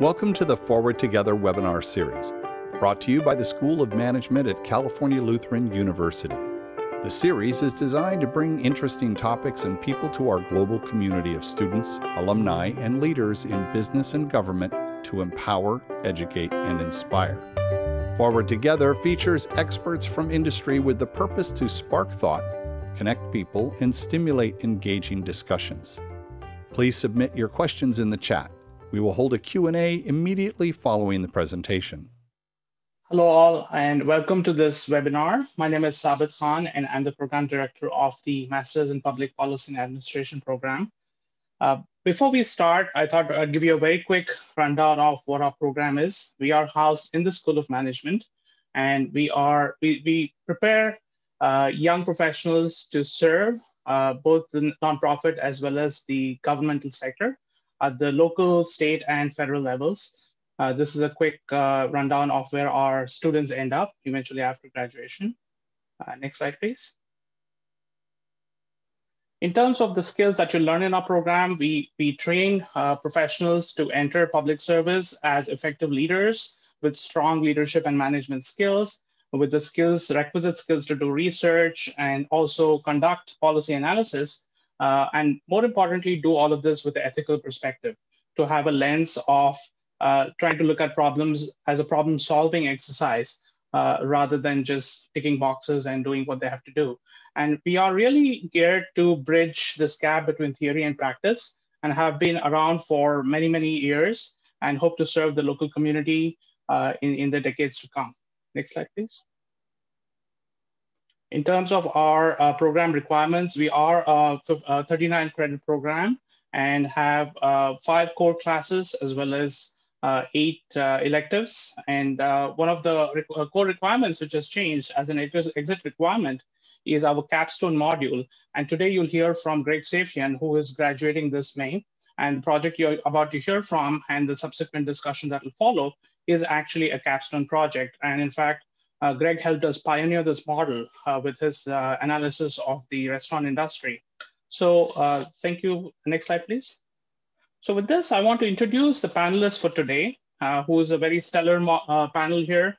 Welcome to the Forward Together webinar series, brought to you by the School of Management at California Lutheran University. The series is designed to bring interesting topics and people to our global community of students, alumni, and leaders in business and government to empower, educate, and inspire. Forward Together features experts from industry with the purpose to spark thought, connect people, and stimulate engaging discussions. Please submit your questions in the chat. We will hold a Q&A immediately following the presentation. Hello all and welcome to this webinar. My name is Sabith Khan and I'm the program director of the Masters in Public Policy and Administration program. Uh, before we start, I thought I'd give you a very quick rundown of what our program is. We are housed in the School of Management and we are we, we prepare uh, young professionals to serve uh, both the nonprofit as well as the governmental sector at the local, state, and federal levels. Uh, this is a quick uh, rundown of where our students end up eventually after graduation. Uh, next slide, please. In terms of the skills that you learn in our program, we, we train uh, professionals to enter public service as effective leaders with strong leadership and management skills, with the skills, requisite skills to do research and also conduct policy analysis uh, and more importantly, do all of this with an ethical perspective to have a lens of uh, trying to look at problems as a problem solving exercise uh, rather than just ticking boxes and doing what they have to do. And we are really geared to bridge this gap between theory and practice and have been around for many, many years and hope to serve the local community uh, in, in the decades to come. Next slide, please. In terms of our uh, program requirements, we are a, a 39 credit program and have uh, five core classes as well as uh, eight uh, electives. And uh, one of the re uh, core requirements which has changed as an exit requirement is our capstone module. And today you'll hear from Greg Safian, who is graduating this May. And the project you're about to hear from and the subsequent discussion that will follow is actually a capstone project. And in fact, uh, Greg helped us pioneer this model uh, with his uh, analysis of the restaurant industry. So uh, thank you. Next slide, please. So with this, I want to introduce the panelists for today, uh, who is a very stellar uh, panel here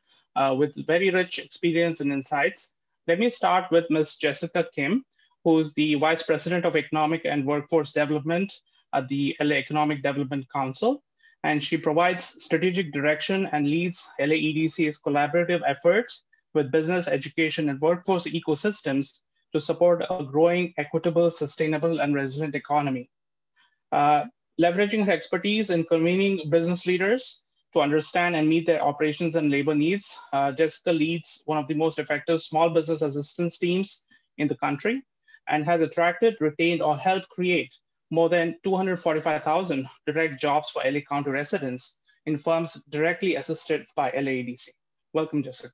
with very rich experience and insights. Let me start with Ms. Jessica Kim, who's the Vice President of Economic and Workforce Development at the LA Economic Development Council and she provides strategic direction and leads LAEDC's collaborative efforts with business, education, and workforce ecosystems to support a growing, equitable, sustainable, and resilient economy. Uh, leveraging her expertise in convening business leaders to understand and meet their operations and labor needs, uh, Jessica leads one of the most effective small business assistance teams in the country and has attracted, retained, or helped create more than 245,000 direct jobs for LA County residents in firms directly assisted by LAEDC. Welcome, Jessica.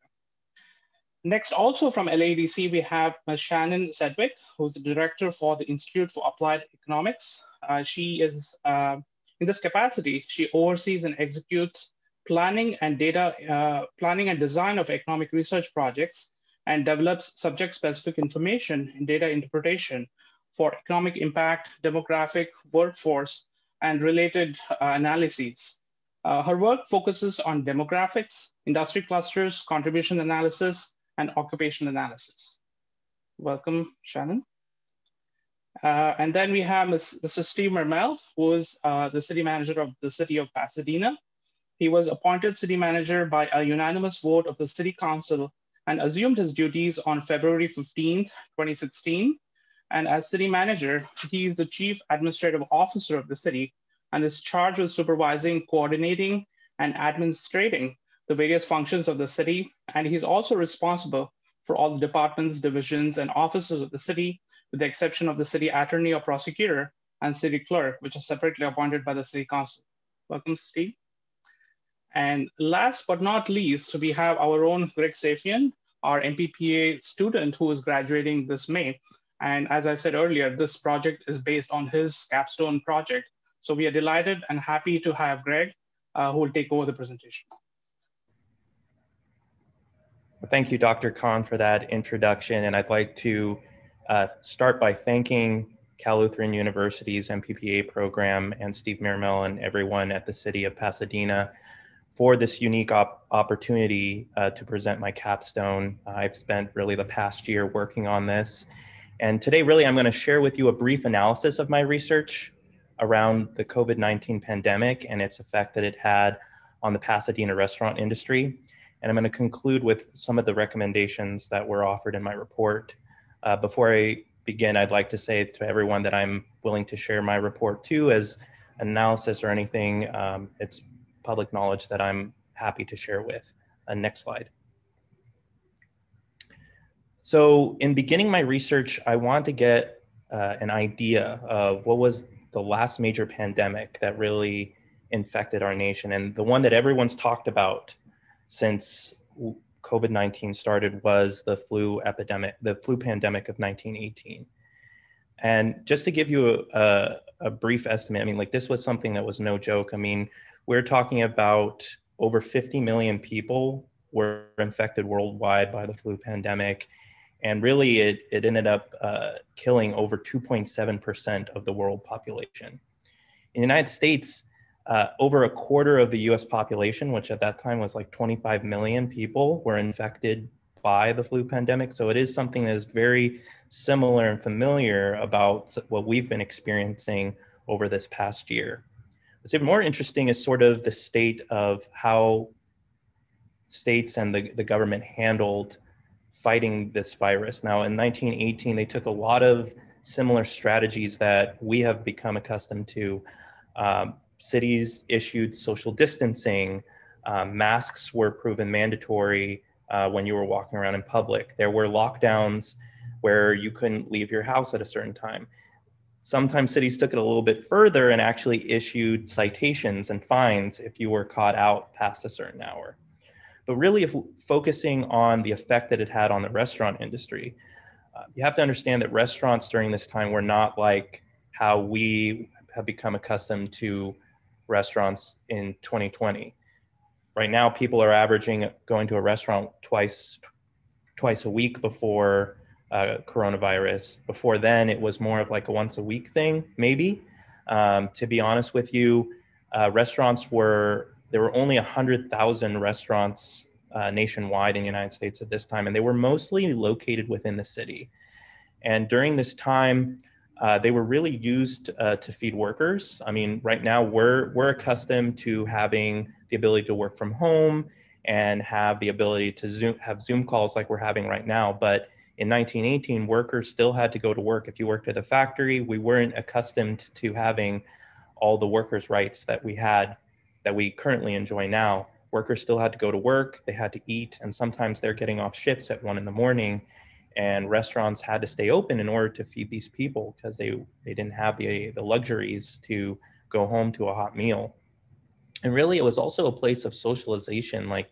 Next, also from LAEDC, we have Ms. Shannon Sedgwick, who's the director for the Institute for Applied Economics. Uh, she is, uh, in this capacity, she oversees and executes planning and data, uh, planning and design of economic research projects and develops subject-specific information and data interpretation for economic impact, demographic, workforce, and related uh, analyses. Uh, her work focuses on demographics, industry clusters, contribution analysis, and occupation analysis. Welcome, Shannon. Uh, and then we have Mr. Steve Mermell, who is uh, the city manager of the city of Pasadena. He was appointed city manager by a unanimous vote of the city council and assumed his duties on February 15, 2016, and as city manager, he is the chief administrative officer of the city and is charged with supervising, coordinating, and administrating the various functions of the city. And he's also responsible for all the departments, divisions, and offices of the city, with the exception of the city attorney or prosecutor and city clerk, which is separately appointed by the city council. Welcome, Steve. And last but not least, we have our own Greg Safian, our MPPA student who is graduating this May. And as I said earlier, this project is based on his capstone project. So we are delighted and happy to have Greg, uh, who will take over the presentation. Thank you, Dr. Khan, for that introduction. And I'd like to uh, start by thanking Cal Lutheran University's MPPA program and Steve Miramel and everyone at the City of Pasadena for this unique op opportunity uh, to present my capstone. I've spent really the past year working on this. And today, really, I'm going to share with you a brief analysis of my research around the COVID 19 pandemic and its effect that it had on the Pasadena restaurant industry. And I'm going to conclude with some of the recommendations that were offered in my report. Uh, before I begin, I'd like to say to everyone that I'm willing to share my report too as analysis or anything. Um, it's public knowledge that I'm happy to share with. Uh, next slide. So in beginning my research, I wanted to get uh, an idea of what was the last major pandemic that really infected our nation. And the one that everyone's talked about since COVID-19 started was the flu epidemic, the flu pandemic of 1918. And just to give you a, a, a, brief estimate, I mean, like this was something that was no joke. I mean, we're talking about over 50 million people were infected worldwide by the flu pandemic. And really, it, it ended up uh, killing over 2.7% of the world population. In the United States, uh, over a quarter of the US population, which at that time was like 25 million people, were infected by the flu pandemic. So it is something that is very similar and familiar about what we've been experiencing over this past year. What's even more interesting is sort of the state of how states and the, the government handled fighting this virus. Now, in 1918, they took a lot of similar strategies that we have become accustomed to. Um, cities issued social distancing, um, masks were proven mandatory uh, when you were walking around in public. There were lockdowns where you couldn't leave your house at a certain time. Sometimes cities took it a little bit further and actually issued citations and fines if you were caught out past a certain hour. But really, if focusing on the effect that it had on the restaurant industry, uh, you have to understand that restaurants during this time were not like how we have become accustomed to restaurants in 2020. Right now, people are averaging going to a restaurant twice twice a week before uh, coronavirus. Before then, it was more of like a once a week thing, maybe. Um, to be honest with you, uh, restaurants were there were only 100,000 restaurants uh, nationwide in the United States at this time, and they were mostly located within the city. And during this time, uh, they were really used uh, to feed workers. I mean, right now we're we're accustomed to having the ability to work from home and have the ability to zoom have Zoom calls like we're having right now. But in 1918, workers still had to go to work. If you worked at a factory, we weren't accustomed to having all the workers' rights that we had that we currently enjoy now. Workers still had to go to work, they had to eat, and sometimes they're getting off shifts at one in the morning and restaurants had to stay open in order to feed these people because they they didn't have the the luxuries to go home to a hot meal and really it was also a place of socialization like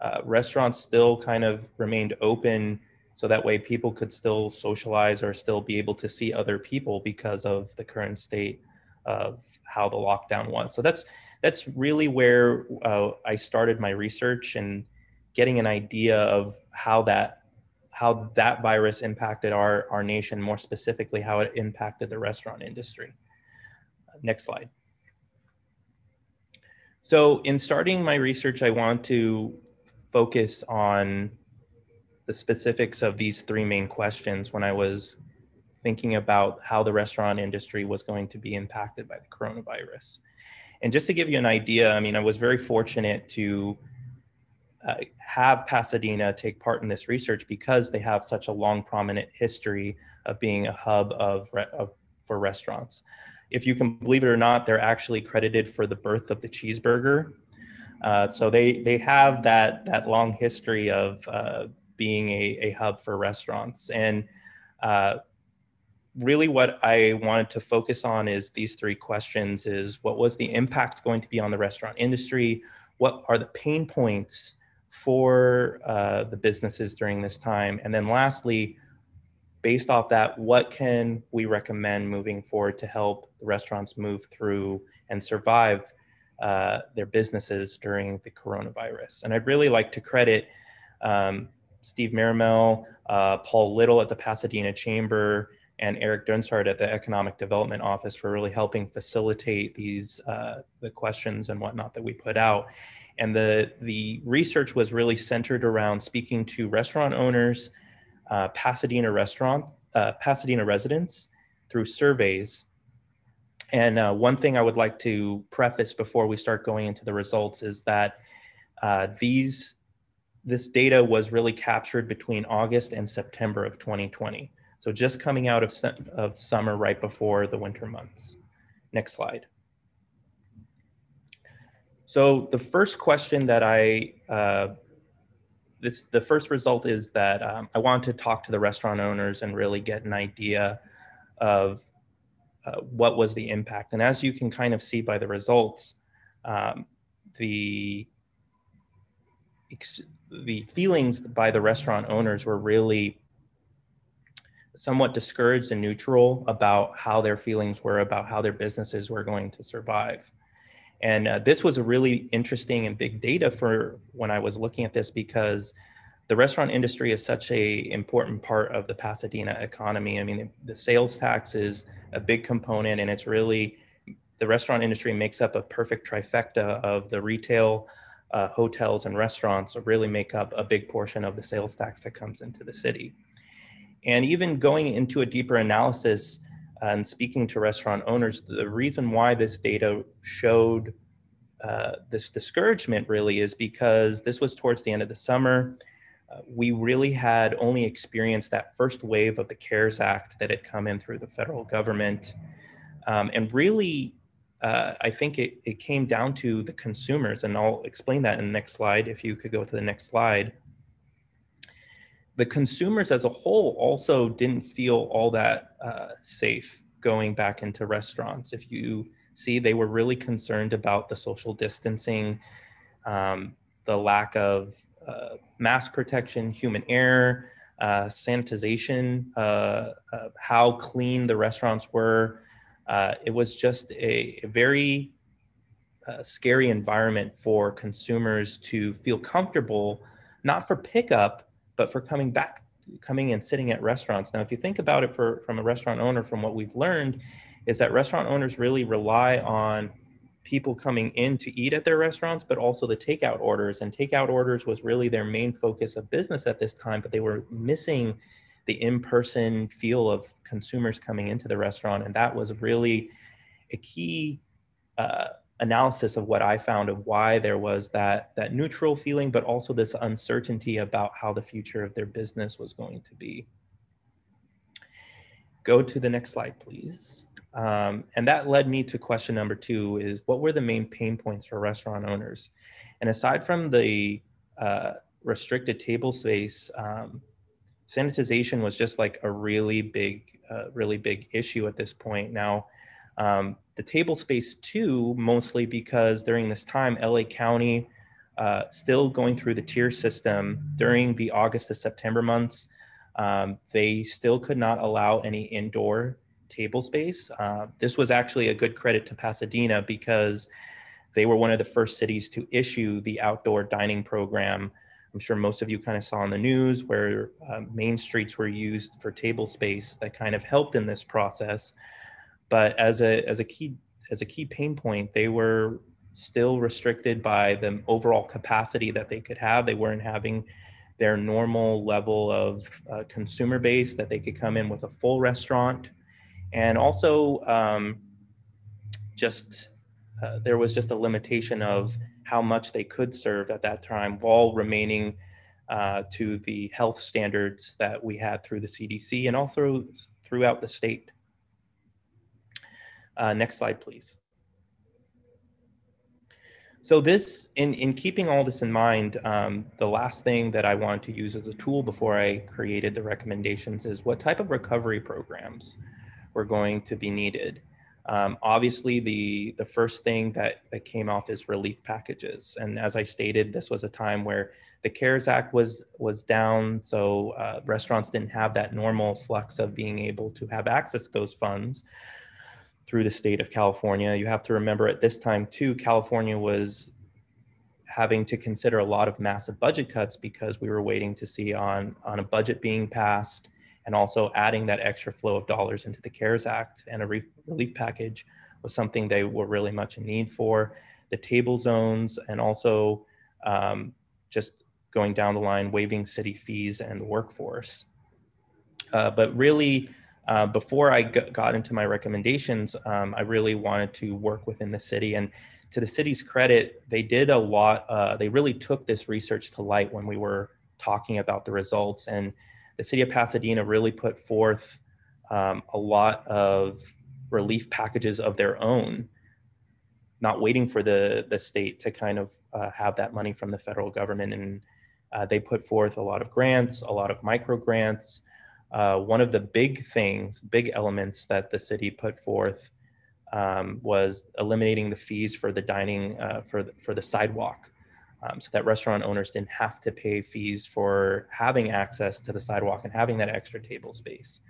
uh, restaurants still kind of remained open so that way people could still socialize or still be able to see other people because of the current state of how the lockdown was so that's that's really where uh, i started my research and getting an idea of how that how that virus impacted our, our nation, more specifically, how it impacted the restaurant industry. Next slide. So in starting my research, I want to focus on the specifics of these three main questions when I was thinking about how the restaurant industry was going to be impacted by the coronavirus. And just to give you an idea, I mean, I was very fortunate to uh, have Pasadena take part in this research because they have such a long, prominent history of being a hub of, of for restaurants. If you can believe it or not, they're actually credited for the birth of the cheeseburger. Uh, so they they have that that long history of uh, being a, a hub for restaurants. And uh, really, what I wanted to focus on is these three questions: is what was the impact going to be on the restaurant industry? What are the pain points for uh, the businesses during this time? And then lastly, based off that, what can we recommend moving forward to help the restaurants move through and survive uh, their businesses during the coronavirus? And I'd really like to credit um, Steve Miramel, uh, Paul Little at the Pasadena Chamber, and Eric Duyshart at the Economic Development Office for really helping facilitate these uh, the questions and whatnot that we put out. And the the research was really centered around speaking to restaurant owners, uh, Pasadena restaurant, uh, Pasadena residents through surveys. And uh, one thing I would like to preface before we start going into the results is that uh, these this data was really captured between August and September of 2020. So just coming out of, of summer right before the winter months. Next slide. So the first question that I, uh, this the first result is that um, I want to talk to the restaurant owners and really get an idea of uh, what was the impact. And as you can kind of see by the results, um, the the feelings by the restaurant owners were really somewhat discouraged and neutral about how their feelings were about how their businesses were going to survive. And uh, this was a really interesting and big data for when I was looking at this because the restaurant industry is such a important part of the Pasadena economy. I mean, the sales tax is a big component, and it's really the restaurant industry makes up a perfect trifecta of the retail, uh, hotels, and restaurants. Really make up a big portion of the sales tax that comes into the city. And even going into a deeper analysis and speaking to restaurant owners, the reason why this data showed uh, this discouragement really is because this was towards the end of the summer. Uh, we really had only experienced that first wave of the CARES Act that had come in through the federal government. Um, and really, uh, I think it, it came down to the consumers, and I'll explain that in the next slide. If you could go to the next slide the consumers as a whole also didn't feel all that uh, safe going back into restaurants. If you see, they were really concerned about the social distancing, um, the lack of uh, mask protection, human error, uh, sanitization, uh, uh, how clean the restaurants were. Uh, it was just a, a very scary environment for consumers to feel comfortable, not for pickup, but for coming back coming and sitting at restaurants. Now if you think about it for from a restaurant owner from what we've learned is that restaurant owners really rely on people coming in to eat at their restaurants but also the takeout orders. And takeout orders was really their main focus of business at this time but they were missing the in-person feel of consumers coming into the restaurant. And that was really a key uh, analysis of what I found of why there was that that neutral feeling, but also this uncertainty about how the future of their business was going to be. Go to the next slide, please. Um, and that led me to question number two: is what were the main pain points for restaurant owners? And aside from the uh, restricted table space, um, sanitization was just like a really big, uh, really big issue at this point. Now um, the table space too, mostly because during this time, LA County, uh, still going through the tier system during the August to September months, um, they still could not allow any indoor table space. Uh, this was actually a good credit to Pasadena because they were one of the first cities to issue the outdoor dining program. I'm sure most of you kind of saw in the news where uh, main streets were used for table space that kind of helped in this process. But as a as a key as a key pain point, they were still restricted by the overall capacity that they could have. They weren't having their normal level of uh, consumer base that they could come in with a full restaurant, and also um, just uh, there was just a limitation of how much they could serve at that time while remaining uh, to the health standards that we had through the CDC and also throughout the state. Uh, next slide, please. So this, in, in keeping all this in mind, um, the last thing that I wanted to use as a tool before I created the recommendations is what type of recovery programs were going to be needed. Um, obviously, the, the first thing that, that came off is relief packages. And as I stated, this was a time where the CARES Act was, was down, so uh, restaurants didn't have that normal flux of being able to have access to those funds through the state of California. You have to remember at this time, too, California was having to consider a lot of massive budget cuts because we were waiting to see on, on a budget being passed and also adding that extra flow of dollars into the CARES Act and a relief package was something they were really much in need for. The table zones and also um, just going down the line, waiving city fees and the workforce. Uh, but really, uh, before I got into my recommendations, um, I really wanted to work within the city. And to the city's credit, they did a lot. Uh, they really took this research to light when we were talking about the results. And the city of Pasadena really put forth um, a lot of relief packages of their own, not waiting for the, the state to kind of uh, have that money from the federal government. And uh, they put forth a lot of grants, a lot of micro grants. Uh, one of the big things, big elements that the city put forth um, was eliminating the fees for the dining uh, for the, for the sidewalk, um, so that restaurant owners didn't have to pay fees for having access to the sidewalk and having that extra table space.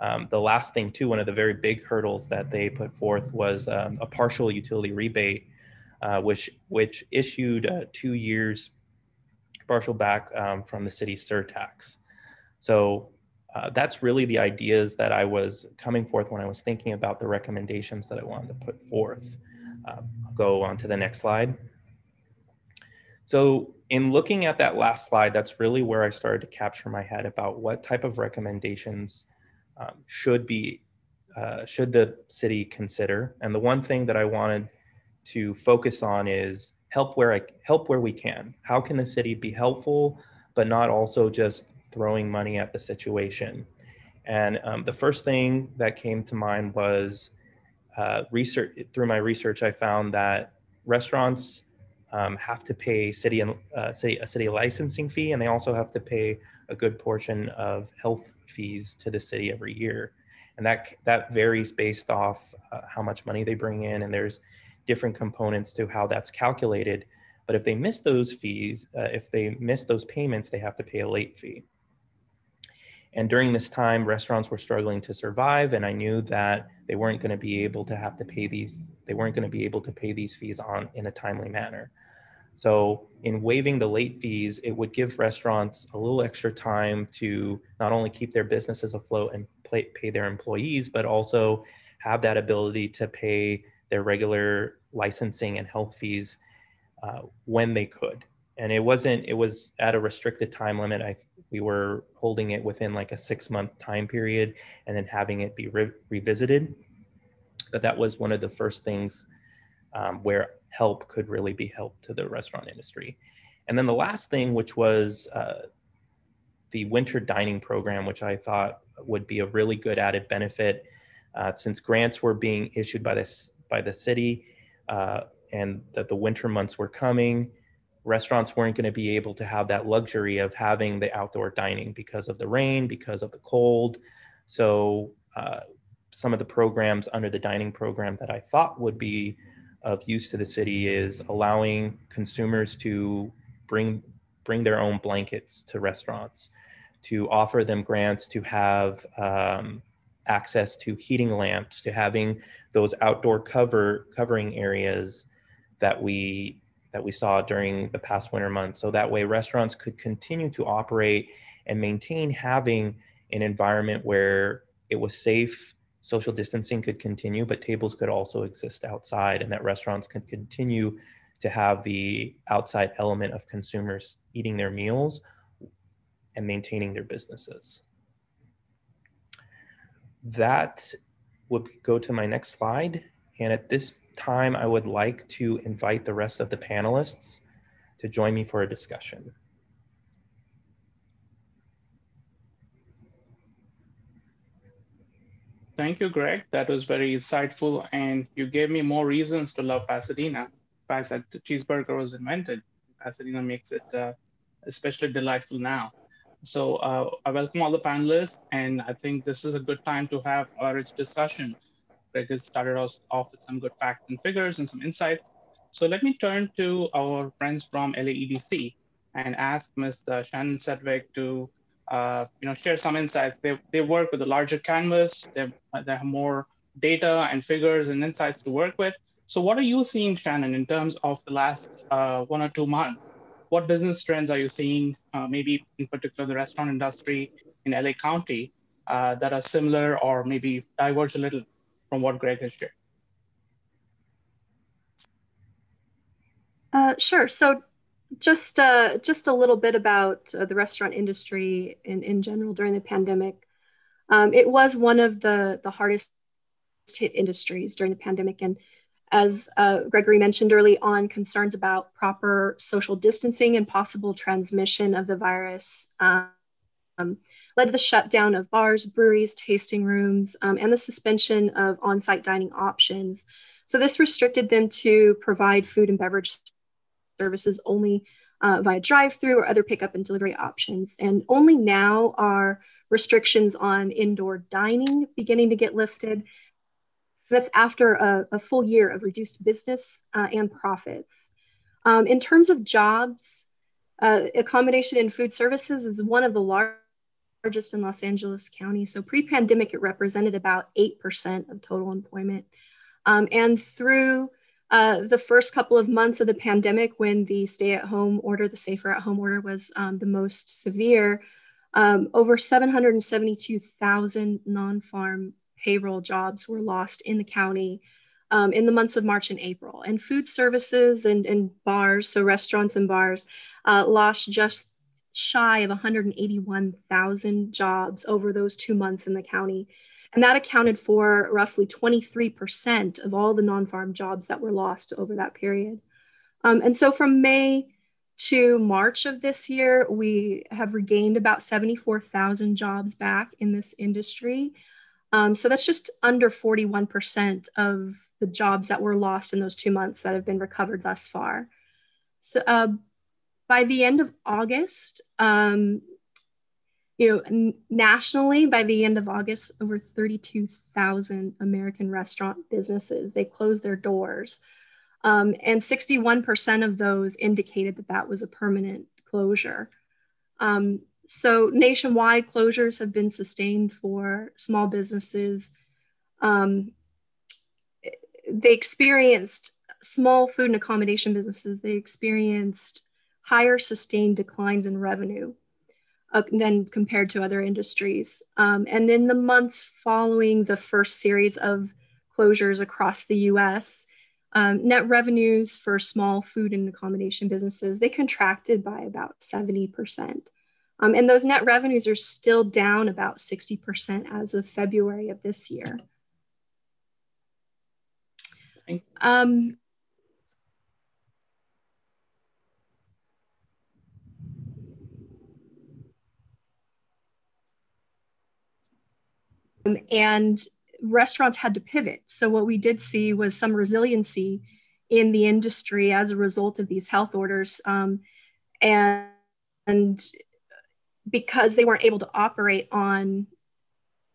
Um, the last thing, too, one of the very big hurdles that they put forth was um, a partial utility rebate, uh, which which issued uh, two years partial back um, from the city's surtax. So uh, that's really the ideas that I was coming forth when I was thinking about the recommendations that I wanted to put forth. Uh, I'll go on to the next slide. So in looking at that last slide, that's really where I started to capture my head about what type of recommendations um, should be uh, should the city consider. And the one thing that I wanted to focus on is help where I help where we can. How can the city be helpful, but not also just throwing money at the situation? And um, the first thing that came to mind was uh, research. Through my research, I found that restaurants um, have to pay city and uh, city a city licensing fee, and they also have to pay a good portion of health fees to the city every year, and that that varies based off uh, how much money they bring in, and there's different components to how that's calculated. But if they miss those fees, uh, if they miss those payments, they have to pay a late fee. And during this time, restaurants were struggling to survive, and I knew that they weren't going to be able to have to pay these. They weren't going to be able to pay these fees on in a timely manner. So, in waiving the late fees, it would give restaurants a little extra time to not only keep their businesses afloat and pay, pay their employees, but also have that ability to pay their regular licensing and health fees uh, when they could. And it wasn't, it was at a restricted time limit. I, we were holding it within like a six month time period and then having it be re- revisited. But that was one of the first things um, where help could really be help to the restaurant industry. And then the last thing, which was uh, the winter dining program, which I thought would be a really good added benefit uh, since grants were being issued by this by the city uh, and that the winter months were coming restaurants weren't going to be able to have that luxury of having the outdoor dining because of the rain because of the cold. So uh, some of the programs under the dining program that i thought would be of use to the city is allowing consumers to bring bring their own blankets to restaurants to offer them grants to have um, access to heating lamps, to having those outdoor cover covering areas that we that we saw during the past winter months. So that way restaurants could continue to operate and maintain having an environment where it was safe, social distancing could continue, but tables could also exist outside and that restaurants could continue to have the outside element of consumers eating their meals and maintaining their businesses that would go to my next slide. And at this time, I would like to invite the rest of the panelists to join me for a discussion. Thank you, Greg. That was very insightful, and you gave me more reasons to love Pasadena. The fact that the cheeseburger was invented, Pasadena makes it uh, especially delightful now. So uh, I welcome all the panelists, and I think this is a good time to have a rich discussion. Greg has started us off with some good facts and figures and some insights. So let me turn to our friends from LAEDC and ask Ms. Uh, Shannon Sedgwick to uh, you know, share some insights. They, they work with a larger canvas, they, they have more data and figures and insights to work with. So what are you seeing, Shannon, in terms of the last uh, one or two months? what business trends are you seeing, uh, maybe in particular the restaurant industry, in LA County uh, that are similar or maybe diverge a little from what Greg has shared? Uh, sure. So just uh, just a little bit about uh, the restaurant industry in, in general during the pandemic. Um, it was one of the, the hardest hit industries during the pandemic. And as uh, Gregory mentioned early on, concerns about proper social distancing and possible transmission of the virus um, led to the shutdown of bars, breweries, tasting rooms, um, and the suspension of on site dining options. So, this restricted them to provide food and beverage services only uh, via drive through or other pickup and delivery options. And only now are restrictions on indoor dining beginning to get lifted. That's after a, a full year of reduced business uh, and profits. Um, in terms of jobs, uh, accommodation and food services is one of the largest in Los Angeles County. So pre pandemic, it represented about 8% of total employment. Um, and through uh, the first couple of months of the pandemic, when the stay at home order, the safer at home order was um, the most severe, um, over 772,000 non farm payroll jobs were lost in the county um, in the months of March and April. And food services and, and bars, so restaurants and bars, uh, lost just shy of 181,000 jobs over those two months in the county. And that accounted for roughly 23% of all the non farm jobs that were lost over that period. Um, and so from May to March of this year, we have regained about 74,000 jobs back in this industry. Um, so that's just under 41% of the jobs that were lost in those two months that have been recovered thus far. So uh, by the end of August, um, you know, n- nationally, by the end of August, over 32,000 American restaurant businesses they closed their doors, um, and 61% of those indicated that that was a permanent closure. Um, so nationwide closures have been sustained for small businesses. Um, they experienced small food and accommodation businesses. They experienced higher sustained declines in revenue uh, than compared to other industries. Um, and in the months following the first series of closures across the US, um, net revenues for small food and accommodation businesses, they contracted by about 70%. Um, and those net revenues are still down about 60% as of February of this year. Um, and restaurants had to pivot. So, what we did see was some resiliency in the industry as a result of these health orders. Um, and, and because they weren't able to operate on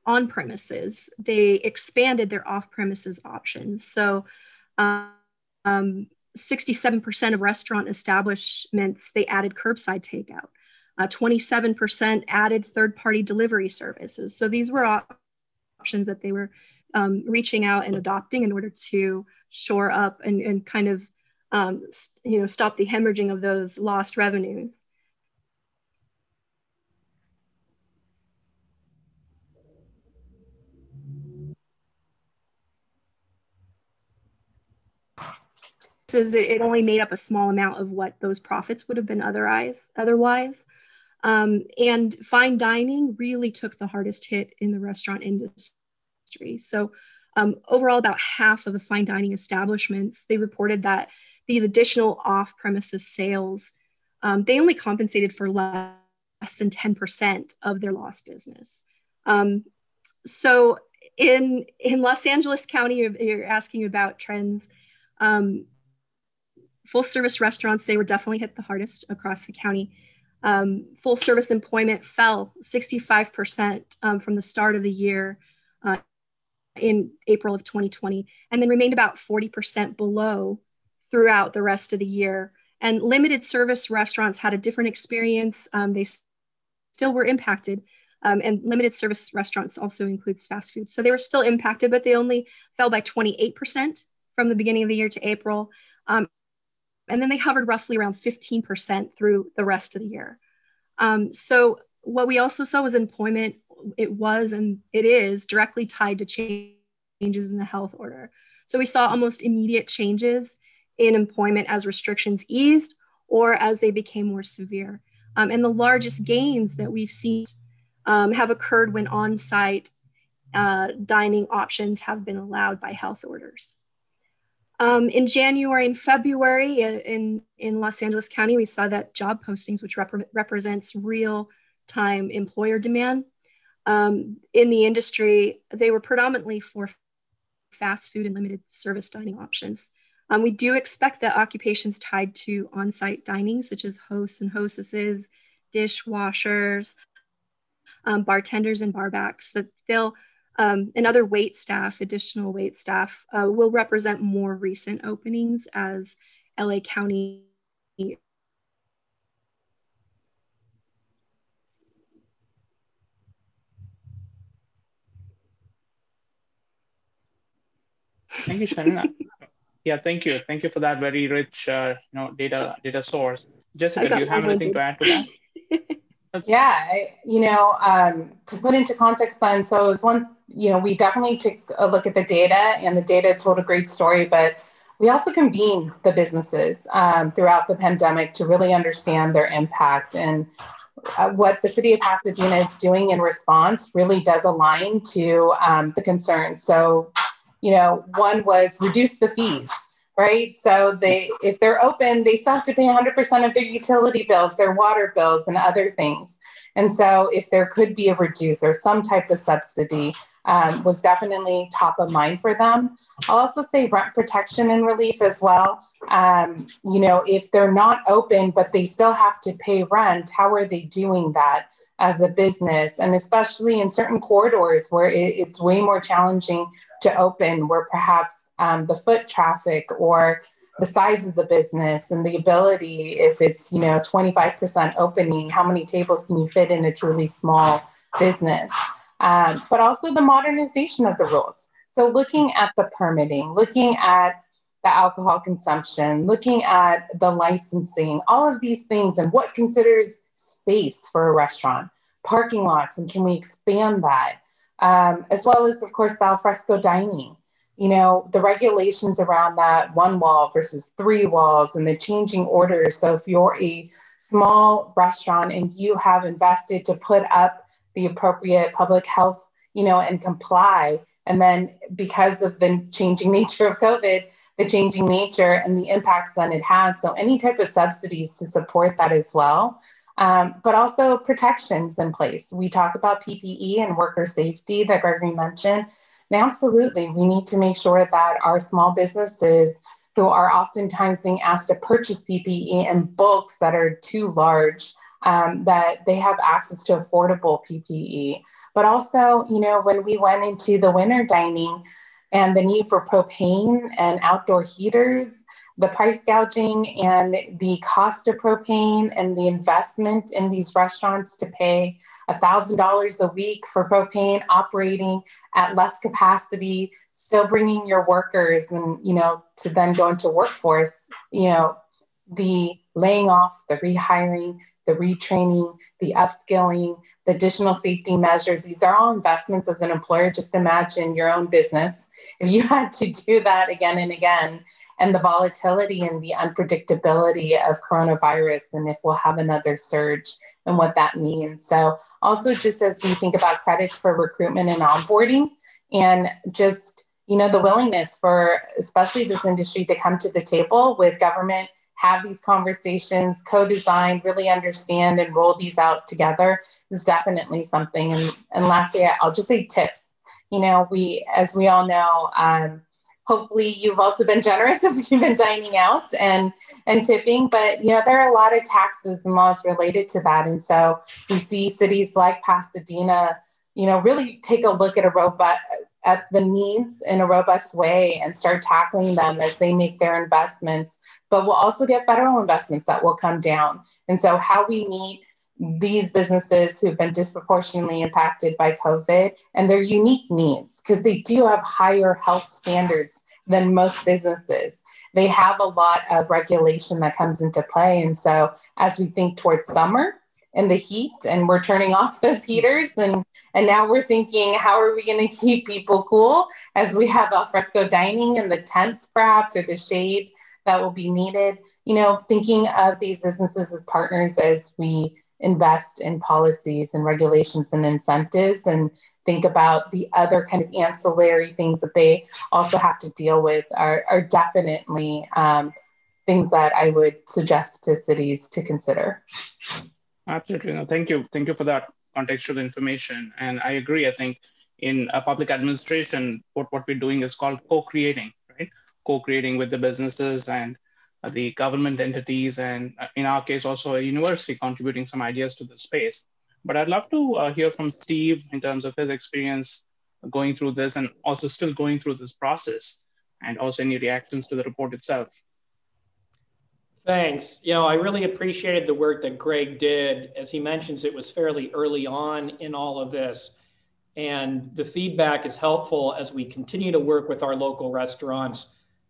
on premises, they expanded their off premises options. So, um, 67% of restaurant establishments they added curbside takeout. Uh, 27% added third party delivery services. So these were options that they were um, reaching out and adopting in order to shore up and, and kind of um, you know stop the hemorrhaging of those lost revenues. Is it only made up a small amount of what those profits would have been otherwise. Otherwise, um, and fine dining really took the hardest hit in the restaurant industry. So um, overall, about half of the fine dining establishments, they reported that these additional off-premises sales, um, they only compensated for less than 10% of their lost business. Um, so in, in Los Angeles County, you're, you're asking about trends. Um, full service restaurants, they were definitely hit the hardest across the county. Um, full service employment fell 65% um, from the start of the year uh, in April of 2020, and then remained about 40% below throughout the rest of the year. And limited service restaurants had a different experience. Um, they still were impacted. Um, and limited service restaurants also includes fast food. So they were still impacted, but they only fell by 28% from the beginning of the year to April. And then they hovered roughly around 15% through the rest of the year. Um, so what we also saw was employment, it was and it is directly tied to changes in the health order. So we saw almost immediate changes in employment as restrictions eased or as they became more severe. Um, and the largest gains that we've seen um, have occurred when on site uh, dining options have been allowed by health orders. Um, in January and February uh, in, in Los Angeles County, we saw that job postings, which rep- represents real time employer demand um, in the industry, they were predominantly for fast food and limited service dining options. Um, we do expect that occupations tied to on site dining, such as hosts and hostesses, dishwashers, um, bartenders, and barbacks, that they'll um, and other wait staff, additional wait staff, uh, will represent more recent openings as LA County Thank you, Sharon. Yeah, thank you. Thank you for that very rich, uh, you know, data data source. Jessica, do you have anything to add to that? yeah, I, you know, um, to put into context then, so it was one, you know, we definitely took a look at the data and the data told a great story, but we also convened the businesses um, throughout the pandemic to really understand their impact and uh, what the city of Pasadena is doing in response really does align to um, the concerns. So you know, one was reduce the fees, right? So they, if they're open, they still have to pay 100% of their utility bills, their water bills, and other things. And so, if there could be a reduce or some type of subsidy, um, was definitely top of mind for them. I'll also say rent protection and relief as well. Um, you know, if they're not open but they still have to pay rent, how are they doing that as a business? And especially in certain corridors where it, it's way more challenging to open, where perhaps um, the foot traffic or the size of the business and the ability, if it's you know 25% opening, how many tables can you fit in a truly small business? Um, but also the modernization of the rules. So, looking at the permitting, looking at the alcohol consumption, looking at the licensing, all of these things, and what considers space for a restaurant, parking lots, and can we expand that? Um, as well as, of course, the alfresco dining. You know, the regulations around that one wall versus three walls and the changing orders. So, if you're a small restaurant and you have invested to put up the appropriate public health you know and comply. And then because of the changing nature of covid the changing nature and the impacts that it has so any type of subsidies to support that as well. Um, but also protections in place. We talk about ppe and worker safety that gregory mentioned. Absolutely we need to make sure that our small businesses who are oftentimes being asked to purchase ppe in bulks that are too large um, that they have access to affordable PPE. But also, you know, when we went into the winter dining and the need for propane and outdoor heaters, the price gouging and the cost of propane and the investment in these restaurants to pay $1,000 a week for propane operating at less capacity, still bringing your workers and, you know, to then go into workforce, you know, the laying off, the rehiring, the retraining, the upskilling, the additional safety measures. These are all investments as an employer. Just imagine your own business. If you had to do that again and again, and the volatility and the unpredictability of coronavirus, and if we'll have another surge and what that means. So, also, just as we think about credits for recruitment and onboarding, and just you know the willingness for especially this industry to come to the table with government have these conversations, co-design, really understand and roll these out together is definitely something. And, and lastly, I'll just say tips. You know, we, as we all know, um, hopefully you've also been generous as you've been dining out and and tipping but you know there are a lot of taxes and laws related to that and so we see cities like pasadena you know really take a look at a robot at the needs in a robust way and start tackling them as they make their investments but we'll also get federal investments that will come down. And so, how we meet these businesses who've been disproportionately impacted by COVID and their unique needs, because they do have higher health standards than most businesses. They have a lot of regulation that comes into play. And so, as we think towards summer, in the heat and we're turning off those heaters. And and now we're thinking how are we going to keep people cool? As we have alfresco dining and the tents perhaps or the shade that will be needed. You know thinking of these businesses as partners as we invest in policies and regulations and incentives and think about the other kind of ancillary things that they also have to deal with are, are definitely um, things that I would suggest to cities to consider. Absolutely. No, thank you. Thank you for that contextual information. And I agree. I think in a public administration, what, what we're doing is called co-creating, right? Co-creating with the businesses and the government entities, and uh, in our case, also a university contributing some ideas to the space. But I'd love to uh, hear from Steve in terms of his experience going through this and also still going through this process, and also any reactions to the report itself. Thanks. You know, I really appreciated the work that Greg did. As he mentions, it was fairly early on in all of this. And the feedback is helpful as we continue to work with our local restaurants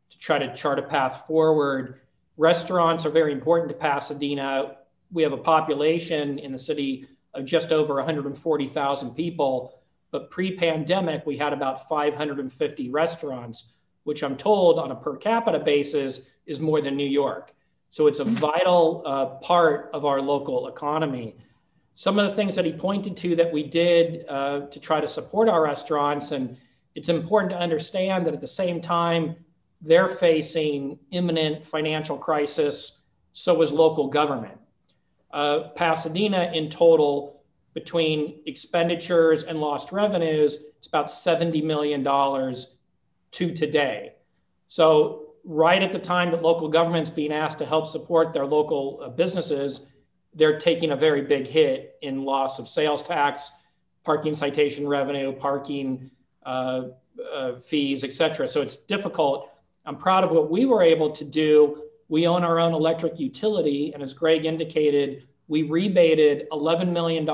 to try to chart a path forward. Restaurants are very important to Pasadena. We have a population in the city of just over 140,000 people, but pre pandemic, we had about 550 restaurants, which I'm told on a per capita basis is more than New York. So it's a vital uh, part of our local economy. Some of the things that he pointed to that we did uh, to try to support our restaurants, and it's important to understand that at the same time, they're facing imminent financial crisis, so is local government. Uh, Pasadena, in total, between expenditures and lost revenues, it's about $70 million to today. So right at the time that local government's being asked to help support their local uh, businesses, they're taking a very big hit in loss of sales tax, parking citation revenue, parking uh, uh, fees, et cetera. So it's difficult. I'm proud of what we were able to do. We own our own electric utility, and as Greg indicated, we rebated $11 million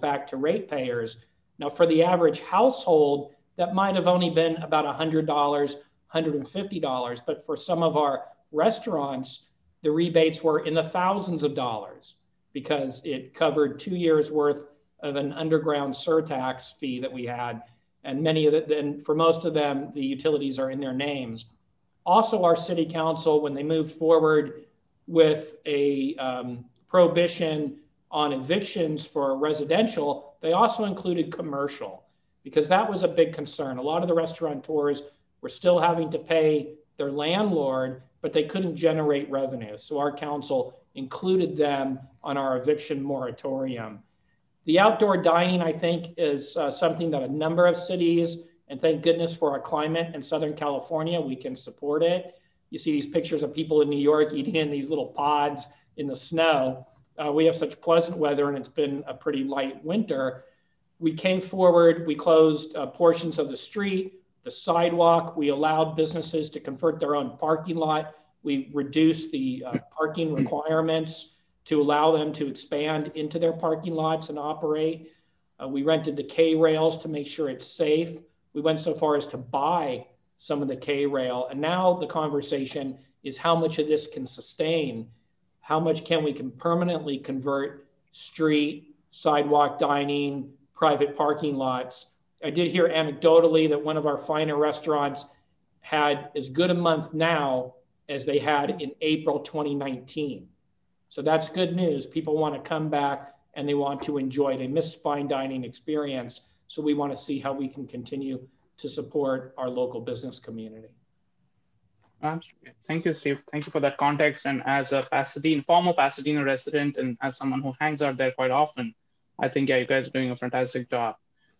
back to ratepayers. Now, for the average household, that might have only been about $100 $150. But for some of our restaurants, the rebates were in the thousands of dollars because it covered two years worth of an underground surtax fee that we had. And many of the, then for most of them, the utilities are in their names. Also, our city council, when they moved forward with a um, prohibition on evictions for residential, they also included commercial because that was a big concern. A lot of the restaurateurs were still having to pay their landlord, but they couldn't generate revenue. So our council included them on our eviction moratorium. The outdoor dining, I think, is uh, something that a number of cities, and thank goodness for our climate in Southern California, we can support it. You see these pictures of people in New York eating in these little pods in the snow. Uh, we have such pleasant weather, and it's been a pretty light winter. We came forward, we closed uh, portions of the street, the sidewalk. We allowed businesses to convert their own parking lot. We reduced the uh, parking requirements to allow them to expand into their parking lots and operate. Uh, we rented the K rails to make sure it's safe. We went so far as to buy some of the K rail. And now the conversation is how much of this can sustain? How much can we can permanently convert street, sidewalk dining, private parking lots I did hear anecdotally that one of our finer restaurants had as good a month now as they had in April 2019. So that's good news. People want to come back and they want to enjoy. They miss fine dining experience. So we want to see how we can continue to support our local business community. Absolutely. Thank you, Steve. Thank you for that context. And as a Pasadena, former Pasadena resident, and as someone who hangs out there quite often, I think yeah, you guys are doing a fantastic job.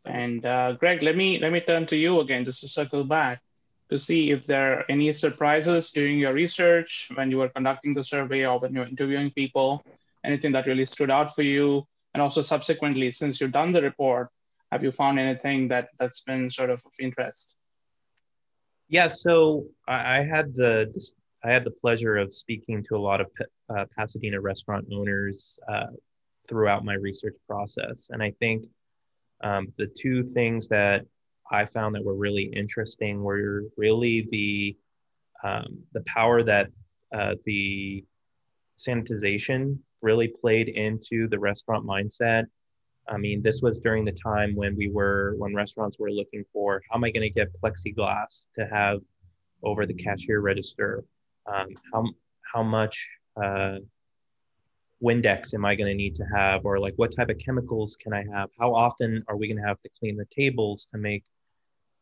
And uh, Greg, let me let me turn to you again just to circle back to see if there are any surprises during your research when you were conducting the survey or when you were interviewing people, anything that really stood out for you, and also subsequently, since you've done the report, have you found anything that that's been sort of of interest? Yeah, so I, had the I had the pleasure of speaking to a lot of uh, Pasadena restaurant owners uh, throughout my research process, and I think um, the two things that I found that were really interesting were really the um, the power that uh, the sanitization really played into the restaurant mindset. I mean, this was during the time when we were when restaurants were looking for how am I going to get plexiglass to have over the cashier register? Um, how how much uh, Windex am I going to need to have, or like what type of chemicals can I have? How often are we going to have to clean the tables to make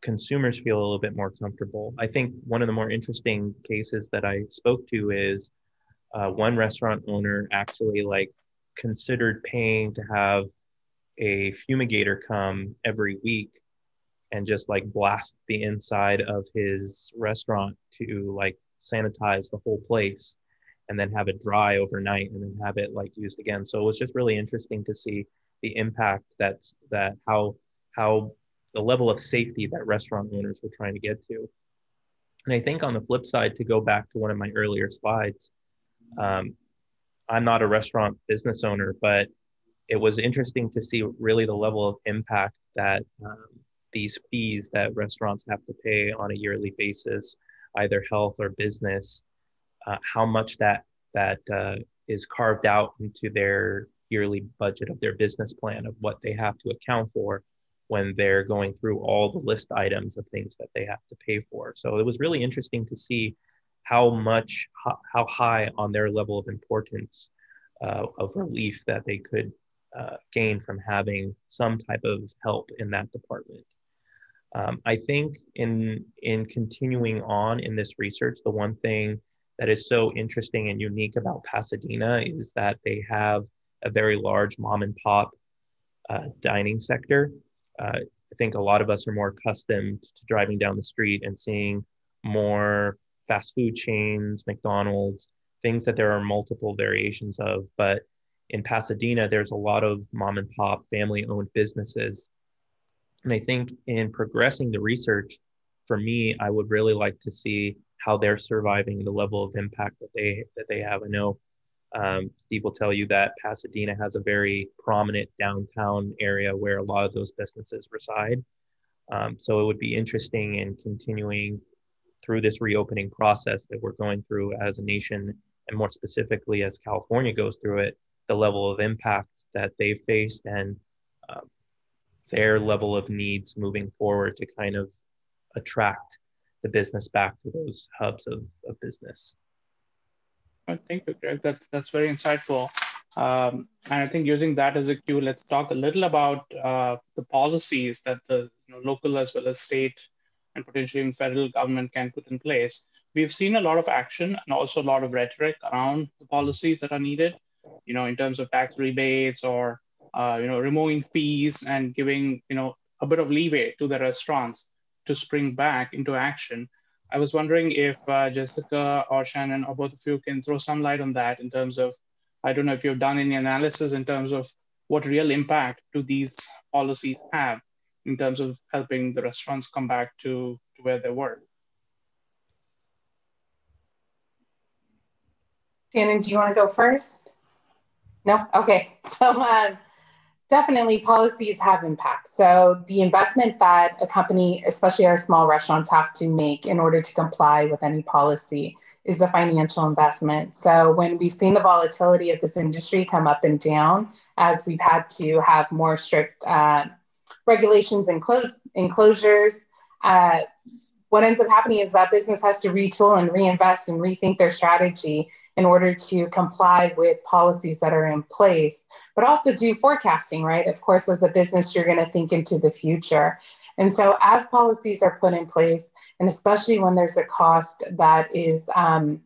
consumers feel a little bit more comfortable? I think one of the more interesting cases that I spoke to is uh, one restaurant owner actually like considered paying to have a fumigator come every week and just like blast the inside of his restaurant to like sanitize the whole place and then have it dry overnight and then have it like used again. So it was just really interesting to see the impact that's that how how the level of safety that restaurant owners were trying to get to. And I think on the flip side, to go back to one of my earlier slides, um, I'm not a restaurant business owner, but it was interesting to see really the level of impact that um, these fees that restaurants have to pay on a yearly basis, either health or business, uh, how much that that uh, is carved out into their yearly budget of their business plan of what they have to account for when they're going through all the list items of things that they have to pay for. So it was really interesting to see how much how high on their level of importance uh, of relief that they could uh, gain from having some type of help in that department. Um, I think in in continuing on in this research, the one thing that is so interesting and unique about Pasadena is that they have a very large mom and pop uh, dining sector. Uh, I think a lot of us are more accustomed to driving down the street and seeing more fast food chains, McDonald's, things that there are multiple variations of. But in Pasadena, there's a lot of mom and pop family owned businesses. And I think in progressing the research, for me, I would really like to see how they're surviving the level of impact that they that they have. I know um, Steve will tell you that Pasadena has a very prominent downtown area where a lot of those businesses reside. Um, so it would be interesting in continuing through this reopening process that we're going through as a nation, and more specifically as California goes through it, the level of impact that they've faced and uh, their level of needs moving forward to kind of attract the business back to those hubs of, of business. Thank you, Greg. That, that's very insightful. Um, and I think using that as a cue, let's talk a little about uh, the policies that the you know, local as well as state and potentially even federal government can put in place. We've seen a lot of action and also a lot of rhetoric around the policies that are needed, you know, in terms of tax rebates or, uh, you know, removing fees and giving, you know, a bit of leeway to the restaurants to spring back into action. I was wondering if uh, Jessica or Shannon or both of you can throw some light on that in terms of, I don't know if you've done any analysis in terms of what real impact do these policies have in terms of helping the restaurants come back to, to where they were. Shannon, do you want to go first? No? Okay. So, um, Definitely, policies have impact. So, the investment that a company, especially our small restaurants, have to make in order to comply with any policy is a financial investment. So, when we've seen the volatility of this industry come up and down, as we've had to have more strict uh, regulations and close enclosures, uh, what ends up happening is that business has to retool and reinvest and rethink their strategy in order to comply with policies that are in place, but also do forecasting, right? Of course, as a business, you're going to think into the future. And so, as policies are put in place, and especially when there's a cost that is um,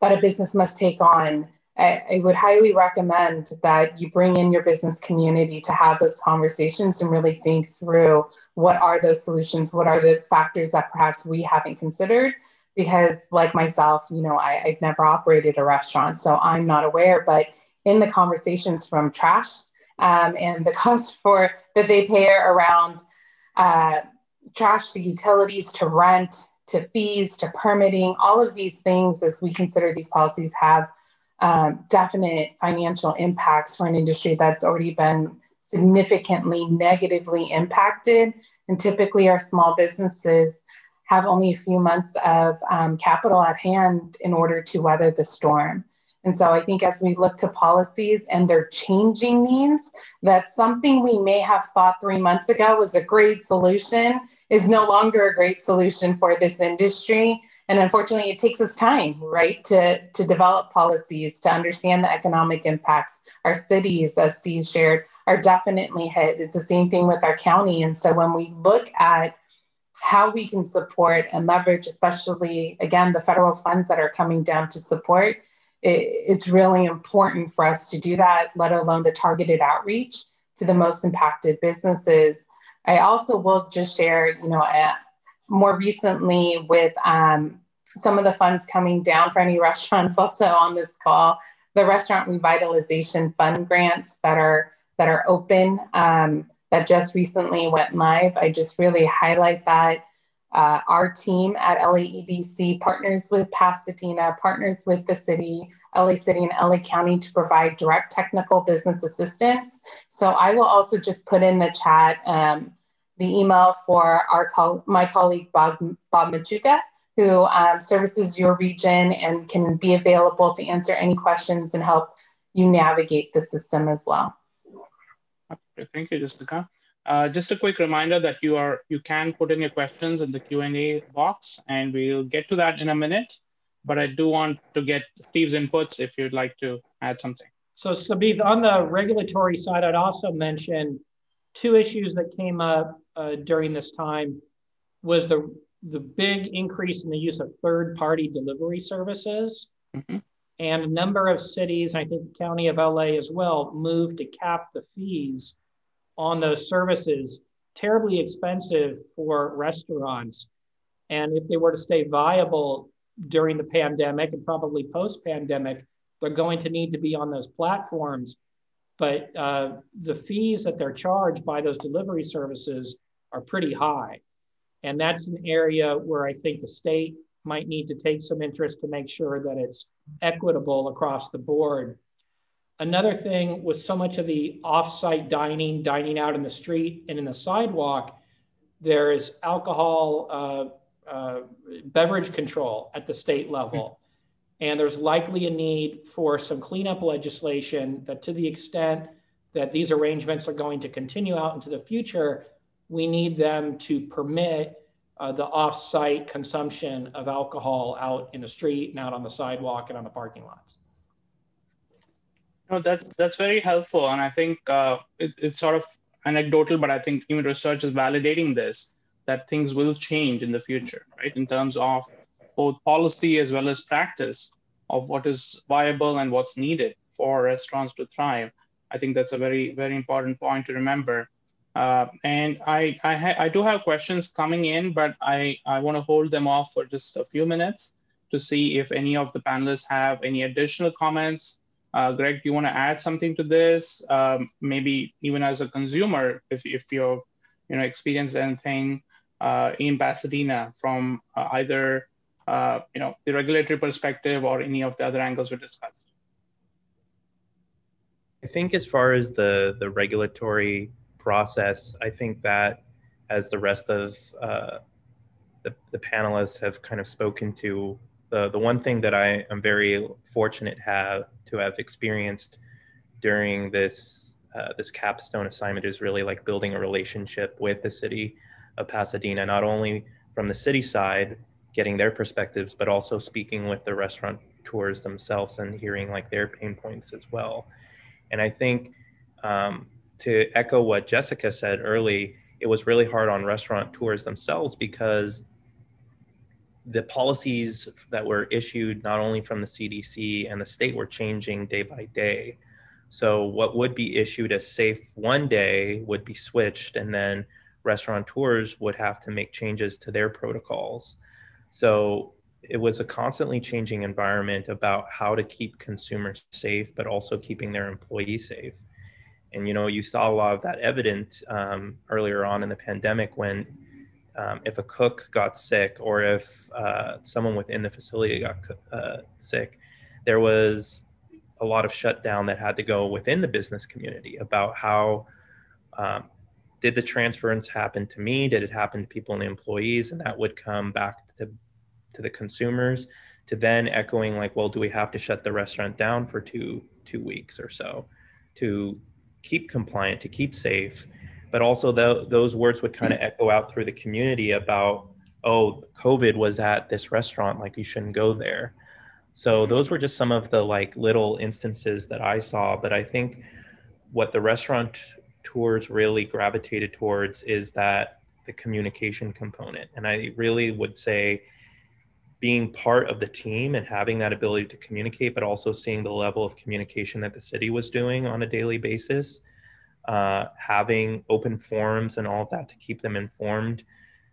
that a business must take on, I, I would highly recommend that you bring in your business community to have those conversations and really think through what are those solutions, what are the factors that perhaps we haven't considered. Because, like myself, you know, I, I've never operated a restaurant, so I'm not aware. But in the conversations from trash um, and the cost for that they pay around uh, trash to utilities to rent to fees to permitting, all of these things, as we consider these policies, have um, definite financial impacts for an industry that's already been significantly negatively impacted. And typically, our small businesses have only a few months of um, capital at hand in order to weather the storm. And so I think as we look to policies and their changing needs, that something we may have thought three months ago was a great solution is no longer a great solution for this industry. And unfortunately, it takes us time, right, to, to develop policies, to understand the economic impacts. Our cities, as Steve shared, are definitely hit. It's the same thing with our county. And so when we look at how we can support and leverage, especially again, the federal funds that are coming down to support, it, it's really important for us to do that, let alone the targeted outreach to the most impacted businesses. I also will just share, you know, uh, more recently with um, some of the funds coming down for any restaurants also on this call, the restaurant revitalization fund grants that are that are open um, that just recently went live. I just really highlight that uh, our team at LAEDC partners with Pasadena, partners with the city, LA City and LA County to provide direct technical business assistance. So I will also just put in the chat um, the email for our col- my colleague Bob, Bob Machuca, who um, services your region and can be available to answer any questions and help you navigate the system as well. Okay, thank you, Jessica. Uh, just a quick reminder that you are you can put in your questions in the Q&A box and we'll get to that in a minute. But I do want to get Steve's inputs if you'd like to add something. So Sabith, on the regulatory side, I'd also mention two issues that came up uh, during this time was the the big increase in the use of third-party delivery services. Mm-hmm. And a number of cities, and I think the county of LA as well, moved to cap the fees on those services terribly expensive for restaurants. And if they were to stay viable during the pandemic and probably post pandemic, they're going to need to be on those platforms. But uh, the fees that they're charged by those delivery services are pretty high. And that's an area where I think the state might need to take some interest to make sure that it's equitable across the board Another thing with so much of the off-site dining, dining out in the street and in the sidewalk, there is alcohol uh, uh, beverage control at the state level. And there's likely a need for some cleanup legislation that to the extent that these arrangements are going to continue out into the future, we need them to permit uh, the off-site consumption of alcohol out in the street and out on the sidewalk and on the parking lots. No, that's that's very helpful, and I think uh, it, it's sort of anecdotal, but I think even research is validating this that things will change in the future, right? In terms of both policy as well as practice of what is viable and what's needed for restaurants to thrive. I think that's a very very important point to remember. Uh, and I I, ha- I do have questions coming in, but I I want to hold them off for just a few minutes to see if any of the panelists have any additional comments uh, Greg, do you want to add something to this? Um, maybe even as a consumer, if, if you've you know experienced anything uh, in Pasadena from uh, either uh, you know the regulatory perspective or any of the other angles we discussed. I think as far as the the regulatory process, I think that as the rest of uh, the, the panelists have kind of spoken to the the one thing that I am very fortunate have to have experienced during this uh, this capstone assignment is really like building a relationship with the city of Pasadena, not only from the city side, getting their perspectives, but also speaking with the restaurant tours themselves and hearing like their pain points as well. And I think um, to echo what Jessica said early, it was really hard on restaurant tours themselves because the policies that were issued not only from the CDC and the state were changing day by day. So what would be issued as safe one day would be switched, and then restaurateurs would have to make changes to their protocols. So it was a constantly changing environment about how to keep consumers safe, but also keeping their employees safe. And you know, you saw a lot of that evident um, earlier on in the pandemic when um, if a cook got sick or if uh, someone within the facility got uh, sick, there was a lot of shutdown that had to go within the business community about how um, did the transference happen to me? Did it happen to people and the employees? And that would come back to, to the consumers to then echoing like, well, do we have to shut the restaurant down for two two weeks or so to keep compliant, to keep safe? But also the, those words would kind of echo out through the community about, oh, COVID was at this restaurant, like you shouldn't go there. So those were just some of the like little instances that I saw. But I think what the restaurant tours really gravitated towards is that the communication component. And I really would say being part of the team and having that ability to communicate, but also seeing the level of communication that the city was doing on a daily basis, uh, having open forums and all of that to keep them informed,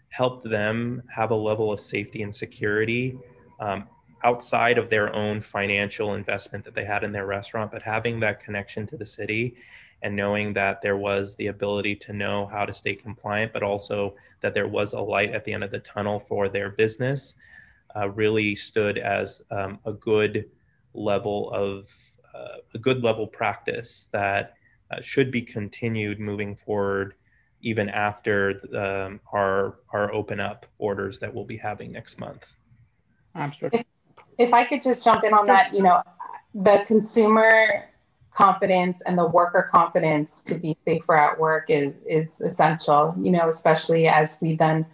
helped them have a level of safety and security um, outside of their own financial investment that they had in their restaurant, but having that connection to the city and knowing that there was the ability to know how to stay compliant, but also that there was a light at the end of the tunnel for their business uh, really stood as um, a good level of uh, a good level practice that should be continued moving forward even after um, our our open up orders that we'll be having next month. Absolutely. If, if I could just jump in on that, you know, the consumer confidence and the worker confidence to be safer at work is is essential. You know, especially as we then,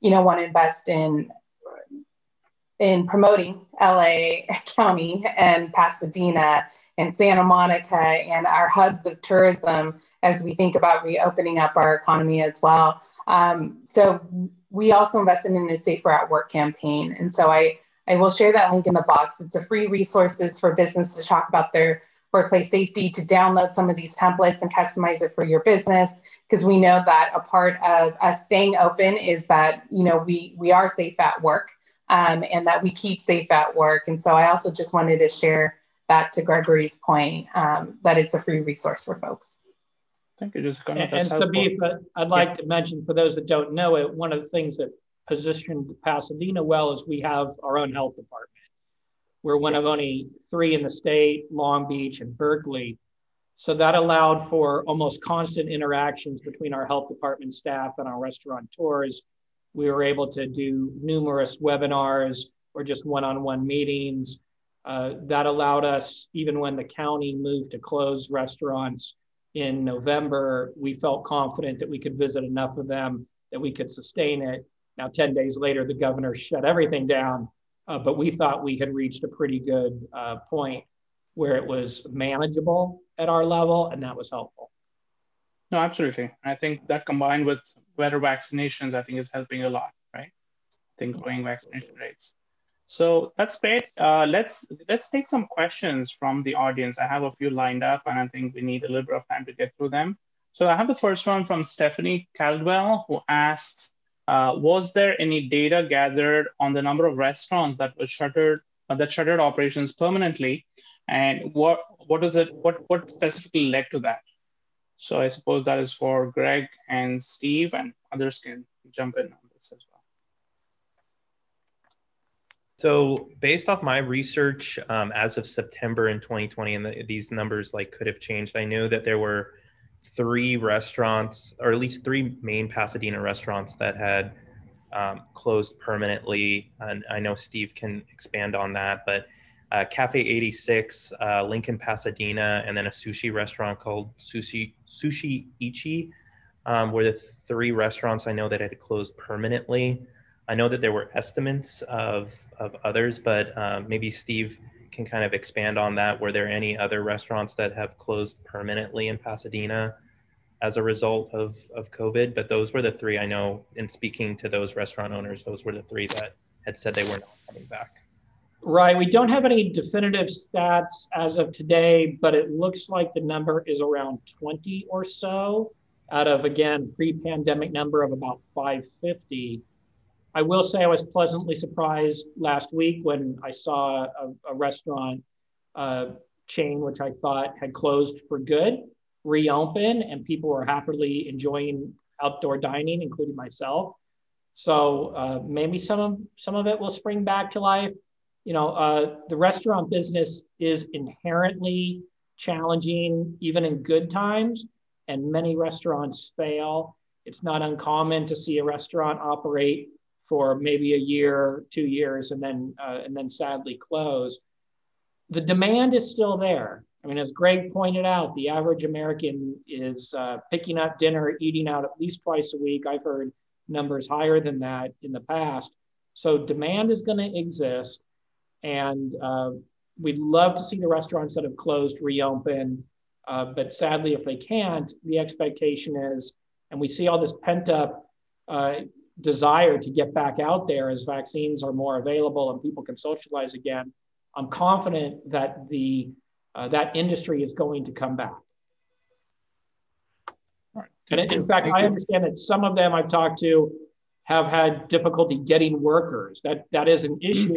you know, want to invest in in promoting LA County and Pasadena and Santa Monica and our hubs of tourism as we think about reopening up our economy as well. Um, so we also invested in a Safer at Work campaign. And so I, I will share that link in the box. It's a free resources for businesses to talk about their workplace safety, to download some of these templates and customize it for your business. Because we know that a part of us staying open is that, you know, we, we are safe at work um, and that we keep safe at work. And so I also just wanted to share that to Gregory's point um, that it's a free resource for folks. Thank you, Jessica. And, and Sabith, I'd like yeah. to mention for those that don't know it, one of the things that positioned Pasadena well is we have our own health department. We're one of only three in the state, Long Beach and Berkeley. So that allowed for almost constant interactions between our health department staff and our restaurateurs we were able to do numerous webinars or just one-on-one meetings. Uh, that allowed us, even when the county moved to close restaurants in November, we felt confident that we could visit enough of them that we could sustain it. Now, 10 days later, the governor shut everything down, uh, but we thought we had reached a pretty good uh, point where it was manageable at our level, and that was helpful. No, absolutely. I think that combined with better vaccinations, I think is helping a lot, right? I think growing vaccination rates. So that's great. Uh, let's let's take some questions from the audience. I have a few lined up, and I think we need a little bit of time to get through them. So I have the first one from Stephanie Caldwell, who asks, uh, "Was there any data gathered on the number of restaurants that were shuttered uh, that shuttered operations permanently, and what what is it? What what specifically led to that?" So I suppose that is for Greg and Steve, and others can jump in on this as well. So, based off my research, um, as of September in 2020, and the, these numbers like could have changed. I know that there were three restaurants, or at least three main Pasadena restaurants that had um, closed permanently. And I know Steve can expand on that, but uh, Cafe 86, uh, Lincoln, Pasadena, and then a sushi restaurant called Sushi Sushi Ichi um, were the three restaurants I know that had closed permanently. I know that there were estimates of, of others, but uh, maybe Steve can kind of expand on that. Were there any other restaurants that have closed permanently in Pasadena as a result of, of COVID? But those were the three I know, in speaking to those restaurant owners, those were the three that had said they were not coming back. Right. We don't have any definitive stats as of today, but it looks like the number is around 20 or so out of, again, pre pandemic number of about 550. I will say I was pleasantly surprised last week when I saw a, a restaurant uh, chain, which I thought had closed for good, reopen, and people were happily enjoying outdoor dining, including myself. So uh, maybe some of, some of it will spring back to life you know, uh, the restaurant business is inherently challenging, even in good times, and many restaurants fail. It's not uncommon to see a restaurant operate for maybe a year, two years, and then uh, and then sadly close. The demand is still there. I mean, as Greg pointed out, the average American is uh, picking up dinner, eating out at least twice a week. I've heard numbers higher than that in the past. So demand is going to exist, and uh, we'd love to see the restaurants that have closed reopen. Uh, but sadly, if they can't, the expectation is, and we see all this pent up uh, desire to get back out there as vaccines are more available and people can socialize again. I'm confident that the uh, that industry is going to come back. And in fact, I understand that some of them I've talked to have had difficulty getting workers. That that is an issue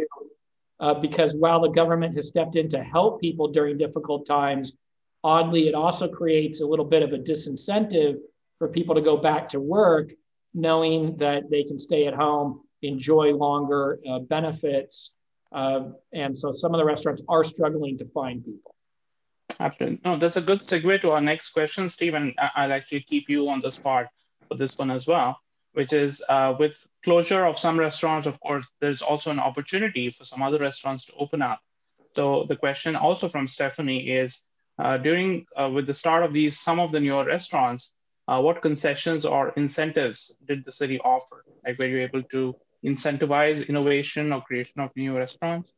uh, because while the government has stepped in to help people during difficult times, oddly, it also creates a little bit of a disincentive for people to go back to work, knowing that they can stay at home, enjoy longer uh, benefits. Uh, and so some of the restaurants are struggling to find people. Absolutely. No, that's a good segue to our next question, Stephen. I'll actually keep you on the spot for this one as well which is uh, with closure of some restaurants, of course, there's also an opportunity for some other restaurants to open up. So the question also from Stephanie is, uh, during, uh, with the start of these, some of the newer restaurants, uh, what concessions or incentives did the city offer? Like were you able to incentivize innovation or creation of new restaurants?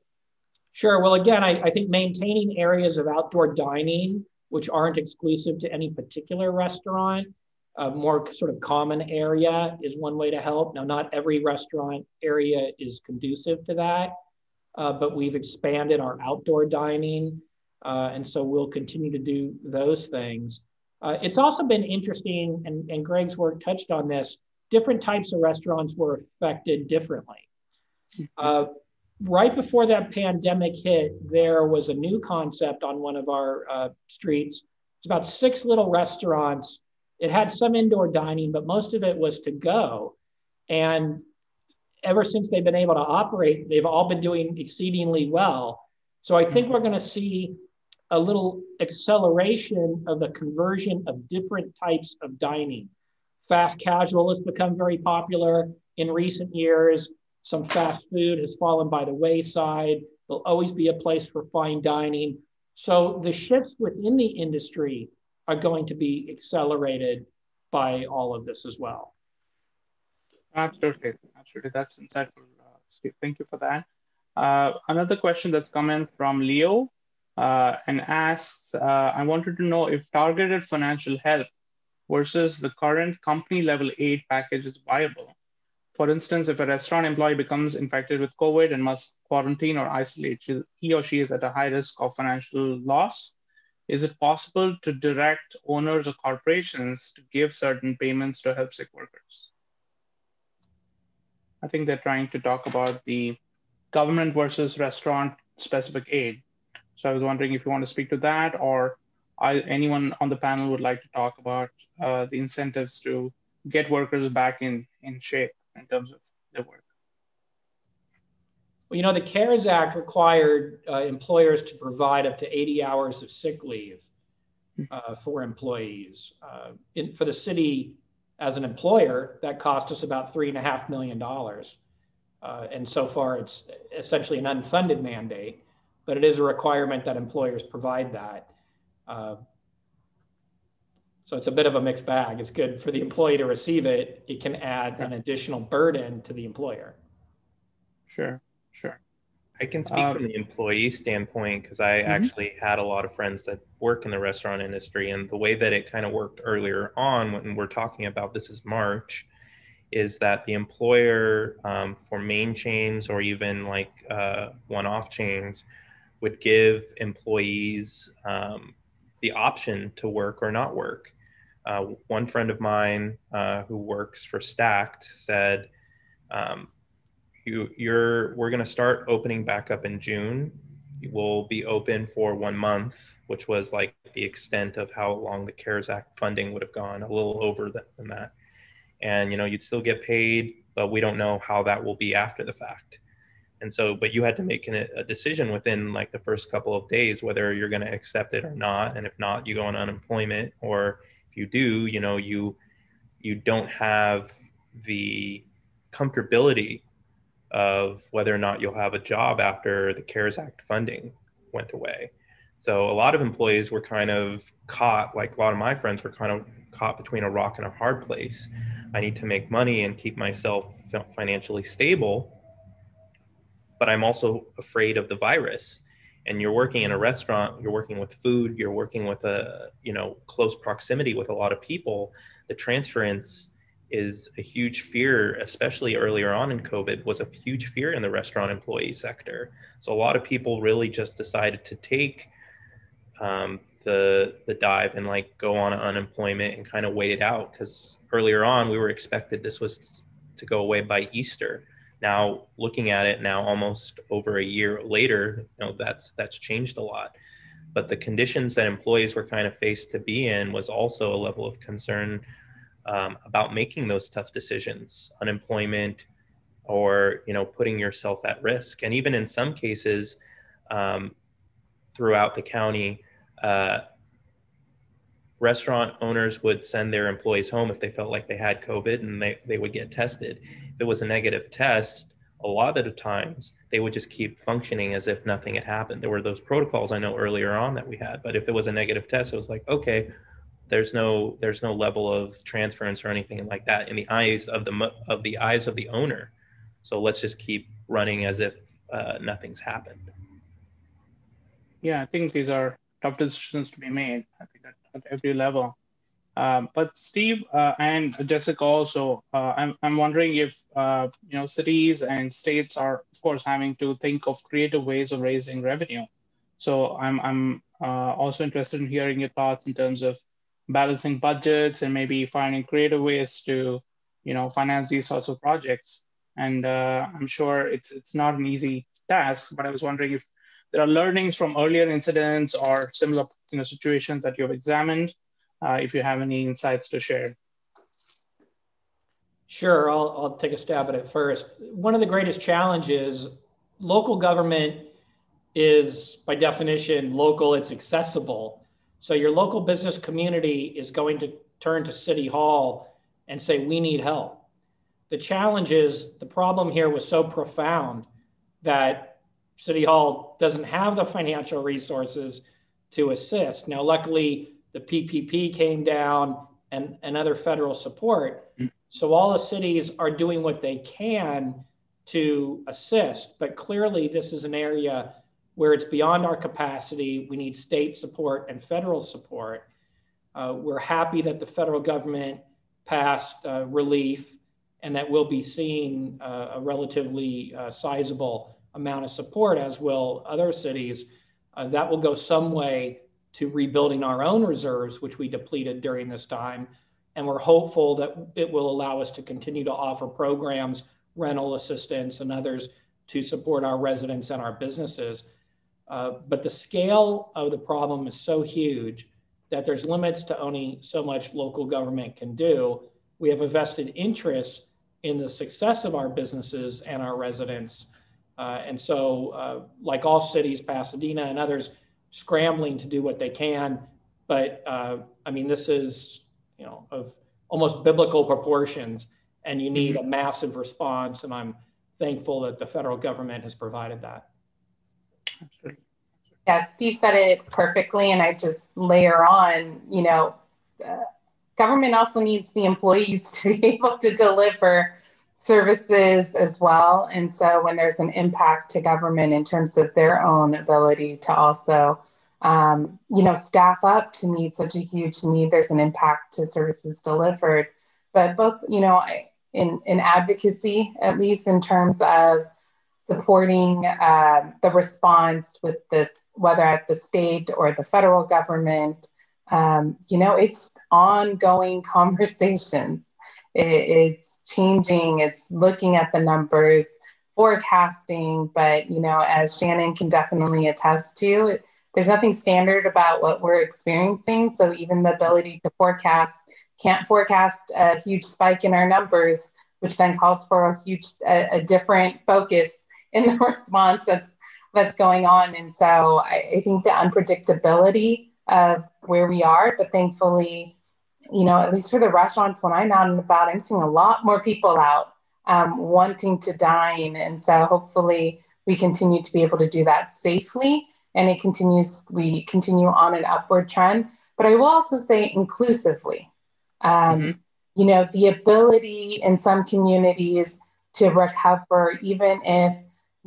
Sure. Well, again, I, I think maintaining areas of outdoor dining, which aren't exclusive to any particular restaurant, a more sort of common area is one way to help. Now, not every restaurant area is conducive to that, uh, but we've expanded our outdoor dining. Uh, and so we'll continue to do those things. Uh, it's also been interesting, and, and Greg's work touched on this, different types of restaurants were affected differently. Uh, right before that pandemic hit, there was a new concept on one of our uh, streets. It's about six little restaurants it had some indoor dining, but most of it was to go. And ever since they've been able to operate, they've all been doing exceedingly well. So I think we're going to see a little acceleration of the conversion of different types of dining. Fast casual has become very popular in recent years. Some fast food has fallen by the wayside. There'll always be a place for fine dining. So the shifts within the industry are going to be accelerated by all of this as well. Absolutely, absolutely. That's insightful, uh, Steve. Thank you for that. Uh, another question that's come in from Leo uh, and asks, uh, I wanted to know if targeted financial help versus the current company level aid package is viable. For instance, if a restaurant employee becomes infected with COVID and must quarantine or isolate, he or she is at a high risk of financial loss is it possible to direct owners or corporations to give certain payments to help sick workers? I think they're trying to talk about the government versus restaurant specific aid. So I was wondering if you want to speak to that or I, anyone on the panel would like to talk about uh, the incentives to get workers back in, in shape in terms of their work. Well, you know, the CARES Act required uh, employers to provide up to 80 hours of sick leave uh, for employees. Uh, in, for the city, as an employer, that cost us about $3.5 million. Uh, and so far, it's essentially an unfunded mandate, but it is a requirement that employers provide that. Uh, so it's a bit of a mixed bag. It's good for the employee to receive it. It can add an additional burden to the employer. Sure. Sure. I can speak um, from the employee standpoint because I mm-hmm. actually had a lot of friends that work in the restaurant industry. And the way that it kind of worked earlier on when we're talking about this is March is that the employer um, for main chains or even like uh, one off chains would give employees um, the option to work or not work. Uh, one friend of mine uh, who works for Stacked said, um, you you're we're going to start opening back up in June. We'll be open for one month, which was like the extent of how long the CARES Act funding would have gone, a little over than that. And you know, you'd still get paid, but we don't know how that will be after the fact. And so, but you had to make an, a decision within like the first couple of days whether you're going to accept it or not. And if not, you go on unemployment, or if you do, you know, you you don't have the comfortability of whether or not you'll have a job after the CARES Act funding went away. So a lot of employees were kind of caught, like a lot of my friends were kind of caught between a rock and a hard place. I need to make money and keep myself financially stable, but I'm also afraid of the virus. And you're working in a restaurant, you're working with food, you're working with a, you know, close proximity with a lot of people. The transference is a huge fear, especially earlier on in COVID, was a huge fear in the restaurant employee sector. So a lot of people really just decided to take um, the the dive and like go on unemployment and kind of wait it out because earlier on we were expected this was to go away by Easter. Now looking at it now, almost over a year later, you know that's that's changed a lot. But the conditions that employees were kind of faced to be in was also a level of concern um, about making those tough decisions, unemployment, or you know putting yourself at risk. And even in some cases, um, throughout the county, uh, restaurant owners would send their employees home if they felt like they had COVID, and they they would get tested. If it was a negative test, a lot of the times they would just keep functioning as if nothing had happened. There were those protocols I know earlier on that we had, but if it was a negative test, it was like okay there's no there's no level of transference or anything like that in the eyes of the of the eyes of the owner. So let's just keep running as if uh, nothing's happened. Yeah i think these are tough decisions to be made i think at, at every level. Um, but steve uh, and jessica also uh, I'm, I'm wondering if uh, you know cities and states are of course having to think of creative ways of raising revenue. So i'm, I'm uh, also interested in hearing your thoughts in terms of balancing budgets and maybe finding creative ways to you know finance these sorts of projects. And uh, i'm sure it's it's not an easy task but i was wondering if there are learnings from earlier incidents or similar you know situations that you've examined uh, if you have any insights to share. Sure I'll, I'll take a stab at it first. One of the greatest challenges local government is by definition local it's accessible so your local business community is going to turn to City Hall and say, we need help. The challenge is the problem here was so profound that City Hall doesn't have the financial resources to assist. Now, luckily, the PPP came down and, and other federal support. So all the cities are doing what they can to assist. But clearly, this is an area where it's beyond our capacity, we need state support and federal support. Uh, we're happy that the federal government passed uh, relief and that we'll be seeing uh, a relatively uh, sizable amount of support, as will other cities. Uh, that will go some way to rebuilding our own reserves, which we depleted during this time. And we're hopeful that it will allow us to continue to offer programs, rental assistance, and others to support our residents and our businesses. Uh, but the scale of the problem is so huge that there's limits to only so much local government can do. We have a vested interest in the success of our businesses and our residents. Uh, and so, uh, like all cities, Pasadena and others, scrambling to do what they can. But uh, I mean, this is, you know, of almost biblical proportions, and you need mm-hmm. a massive response. And I'm thankful that the federal government has provided that. Yeah, Steve said it perfectly, and I just layer on, you know, uh, government also needs the employees to be able to deliver services as well. And so when there's an impact to government in terms of their own ability to also, um, you know, staff up to meet such a huge need, there's an impact to services delivered. But both, you know, in, in advocacy, at least in terms of supporting uh, the response with this, whether at the state or the federal government. Um, you know, it's ongoing conversations. It, it's changing. It's looking at the numbers, forecasting. But you know, as Shannon can definitely attest to, there's nothing standard about what we're experiencing. So even the ability to forecast can't forecast a huge spike in our numbers, which then calls for a huge, a, a different focus in the response that's that's going on. And so I, I think the unpredictability of where we are, but thankfully, you know, at least for the restaurants, when I'm out and about, I'm seeing a lot more people out um, wanting to dine. And so hopefully we continue to be able to do that safely and it continues, we continue on an upward trend. But I will also say inclusively. Um, mm-hmm. You know, the ability in some communities to recover, even if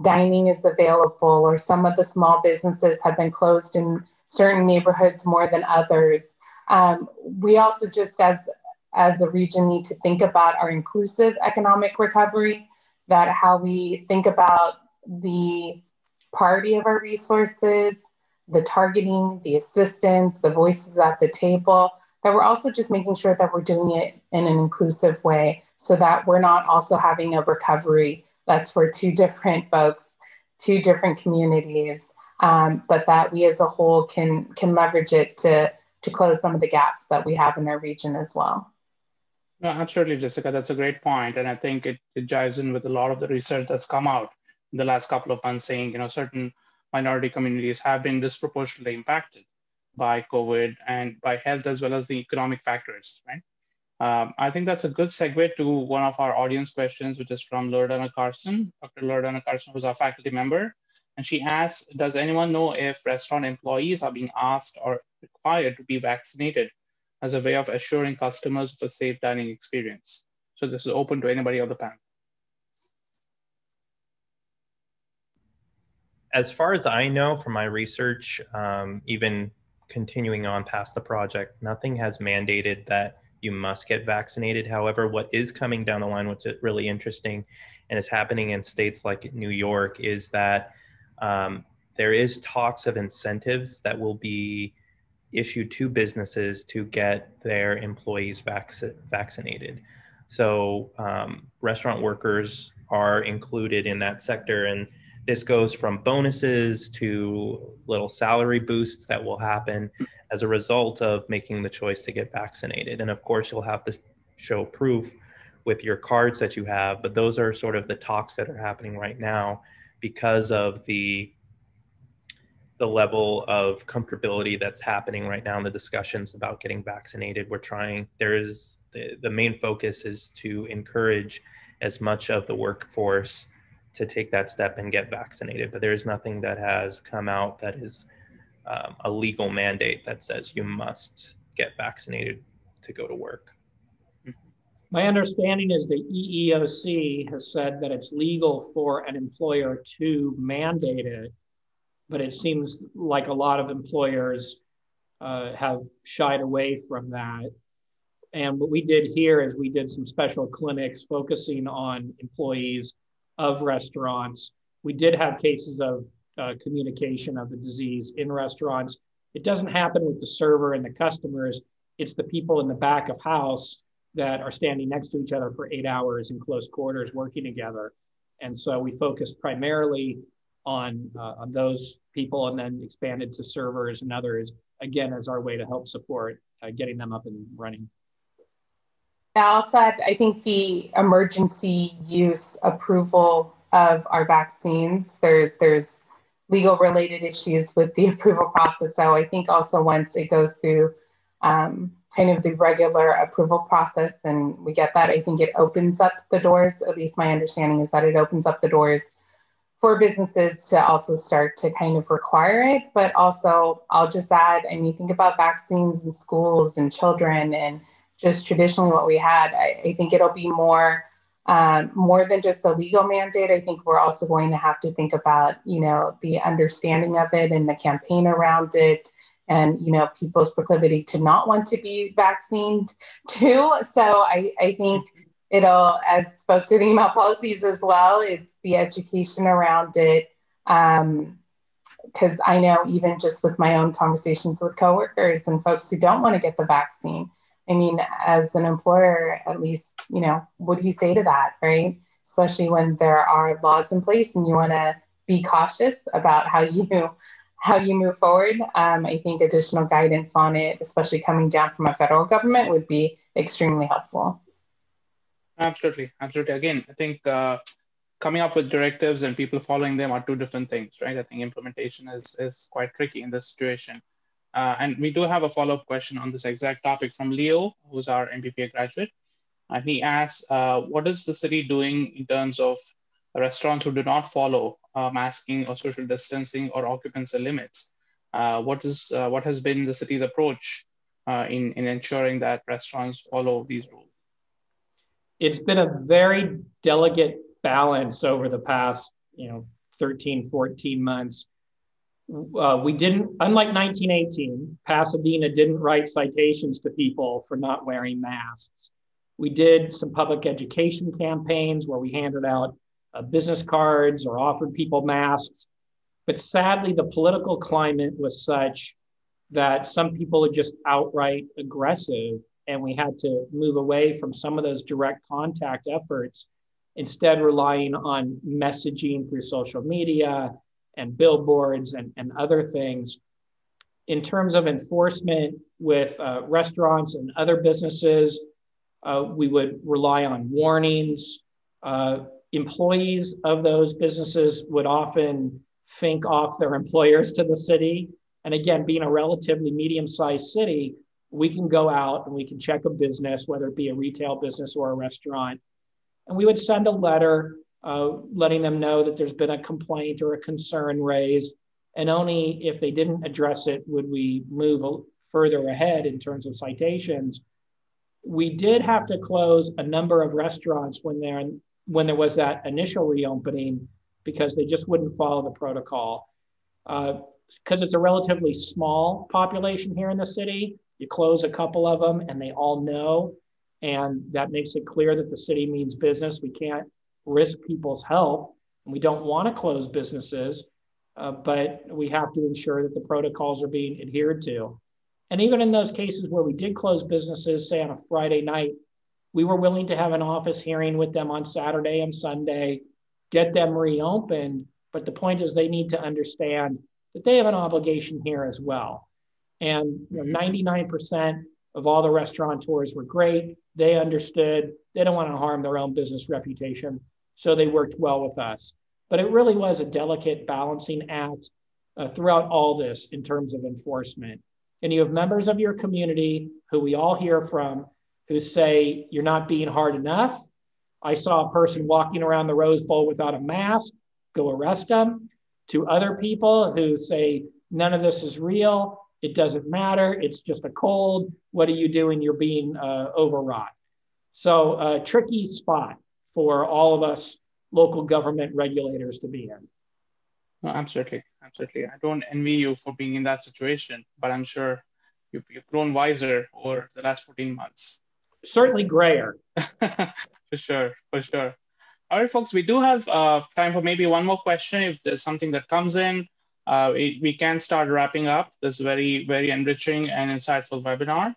dining is available or some of the small businesses have been closed in certain neighborhoods more than others. Um, we also just as as a region need to think about our inclusive economic recovery, that how we think about the party of our resources, the targeting, the assistance, the voices at the table, that we're also just making sure that we're doing it in an inclusive way so that we're not also having a recovery that's for two different folks, two different communities, um, but that we as a whole can can leverage it to to close some of the gaps that we have in our region as well. No, absolutely, Jessica. That's a great point, and I think it, it jives in with a lot of the research that's come out in the last couple of months, saying you know certain minority communities have been disproportionately impacted by COVID and by health as well as the economic factors, right? Um, I think that's a good segue to one of our audience questions, which is from Loredana Carson. Dr. Loredana Carson, who's our faculty member, and she asks, does anyone know if restaurant employees are being asked or required to be vaccinated as a way of assuring customers of a safe dining experience? So this is open to anybody on the panel. As far as I know from my research, um, even continuing on past the project, nothing has mandated that you must get vaccinated. However, what is coming down the line, what's really interesting and is happening in states like New York, is that um, there is talks of incentives that will be issued to businesses to get their employees vac- vaccinated. So um, restaurant workers are included in that sector, and this goes from bonuses to little salary boosts that will happen as a result of making the choice to get vaccinated. And of course, you'll have to show proof with your cards that you have, but those are sort of the talks that are happening right now because of the the level of comfortability that's happening right now in the discussions about getting vaccinated. We're trying, there is the, the main focus is to encourage as much of the workforce to take that step and get vaccinated. But there's nothing that has come out that is um, a legal mandate that says you must get vaccinated to go to work. My understanding is the EEOC has said that it's legal for an employer to mandate it, but it seems like a lot of employers uh, have shied away from that. And what we did here is we did some special clinics focusing on employees of restaurants. We did have cases of uh, communication of the disease in restaurants. It doesn't happen with the server and the customers. It's the people in the back of house that are standing next to each other for eight hours in close quarters working together. And so we focused primarily on, uh, on those people and then expanded to servers and others, again, as our way to help support uh, getting them up and running. I also, I think the emergency use approval of our vaccines, there, there's legal related issues with the approval process. So I think also once it goes through um, kind of the regular approval process and we get that, I think it opens up the doors. At least my understanding is that it opens up the doors for businesses to also start to kind of require it. But also, I'll just add I mean, think about vaccines in schools and children and just traditionally what we had. I, I think it'll be more um, more than just a legal mandate, I think we're also going to have to think about, you know, the understanding of it and the campaign around it and, you know, people's proclivity to not want to be vaccinated too. So I, I think it'll, as folks are thinking about policies as well, it's the education around it. Um, because I know even just with my own conversations with coworkers and folks who don't want to get the vaccine, I mean, as an employer, at least, you know, what do you say to that, right? Especially when there are laws in place and you want to be cautious about how you how you move forward. Um, I think additional guidance on it, especially coming down from a federal government, would be extremely helpful. Absolutely, absolutely. Again, I think uh, coming up with directives and people following them are two different things, right? I think implementation is is quite tricky in this situation. Uh, and we do have a follow-up question on this exact topic from Leo, who's our MPPA graduate. And he asks, uh, what is the city doing in terms of restaurants who do not follow uh, masking or social distancing or occupancy limits? Uh, what is uh, what has been the city's approach uh, in in ensuring that restaurants follow these rules? It's been a very delicate balance over the past, you know, 13, 14 months. Uh, we didn't, unlike 1918, Pasadena didn't write citations to people for not wearing masks. We did some public education campaigns where we handed out uh, business cards or offered people masks. But sadly, the political climate was such that some people are just outright aggressive, and we had to move away from some of those direct contact efforts, instead, relying on messaging through social media and billboards and, and other things. In terms of enforcement with uh, restaurants and other businesses, uh, we would rely on warnings. Uh, employees of those businesses would often think off their employers to the city. And again, being a relatively medium sized city, we can go out and we can check a business, whether it be a retail business or a restaurant. And we would send a letter uh, letting them know that there's been a complaint or a concern raised. And only if they didn't address it would we move further ahead in terms of citations. We did have to close a number of restaurants when there when there was that initial reopening because they just wouldn't follow the protocol. Because uh, it's a relatively small population here in the city, you close a couple of them and they all know, and that makes it clear that the city means business. We can't risk people's health, and we don't want to close businesses, uh, but we have to ensure that the protocols are being adhered to. And even in those cases where we did close businesses, say on a Friday night, we were willing to have an office hearing with them on Saturday and Sunday, get them reopened. But the point is, they need to understand that they have an obligation here as well. And you know, 99% of all the restaurateurs were great. They understood. They don't want to harm their own business reputation. So they worked well with us. But it really was a delicate balancing act uh, throughout all this in terms of enforcement and you have members of your community who we all hear from who say you're not being hard enough. I saw a person walking around the Rose Bowl without a mask, go arrest them. To other people who say none of this is real, it doesn't matter, it's just a cold. What are you doing? You're being uh, overwrought. So, a tricky spot for all of us local government regulators to be in. No, absolutely, absolutely. I don't envy you for being in that situation, but I'm sure you've, you've grown wiser over the last 14 months. Certainly grayer. for sure, for sure. All right, folks, we do have uh, time for maybe one more question. If there's something that comes in, uh, we, we, can start wrapping up this very, very enriching and insightful webinar.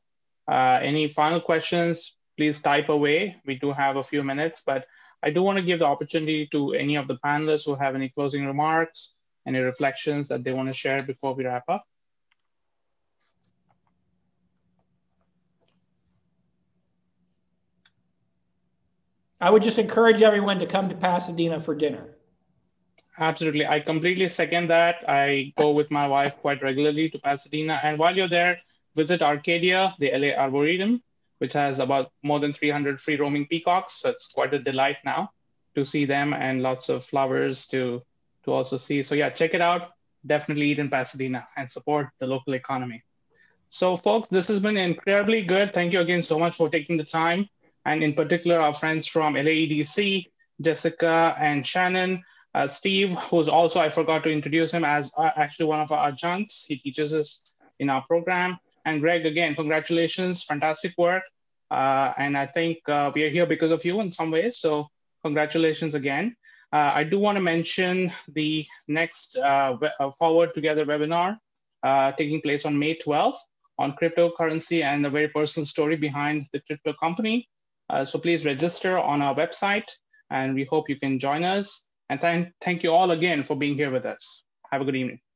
Uh, any final questions, please type away. We do have a few minutes, but I do want to give the opportunity to any of the panelists who have any closing remarks, any reflections that they want to share before we wrap up. I would just encourage everyone to come to Pasadena for dinner. Absolutely. I completely second that. I go with my wife quite regularly to Pasadena. And while you're there, visit Arcadia, the LA Arboretum which has about more than 300 free roaming peacocks. So it's quite a delight now to see them and lots of flowers to to also see. So yeah, check it out. Definitely eat in Pasadena and support the local economy. So folks, this has been incredibly good. Thank you again so much for taking the time. And in particular, our friends from LAEDC, Jessica and Shannon, uh, Steve, who's also, I forgot to introduce him as uh, actually one of our adjuncts. He teaches us in our program. And Greg, again, congratulations, fantastic work. Uh, and I think uh, we are here because of you in some ways. So congratulations again. Uh, I do want to mention the next uh, uh, Forward Together webinar uh, taking place on May 12th on cryptocurrency and the very personal story behind the crypto company. so please register on our website and we hope you can join us. And th thank you all again for being here with us. Have a good evening.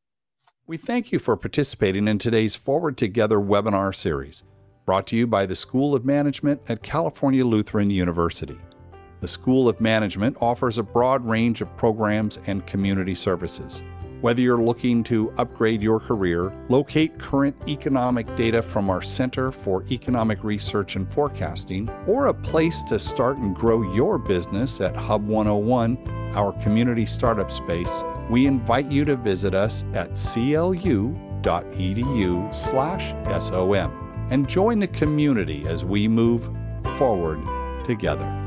We thank you for participating in today's Forward Together webinar series, brought to you by the School of Management at California Lutheran University. The School of Management offers a broad range of programs and community services. Whether you're looking to upgrade your career, locate current economic data from our Center for Economic Research and Forecasting, or a place to start and grow your business at Hub 101, our community startup space, we invite you to visit us at clu.edu/som and join the community as we move forward together.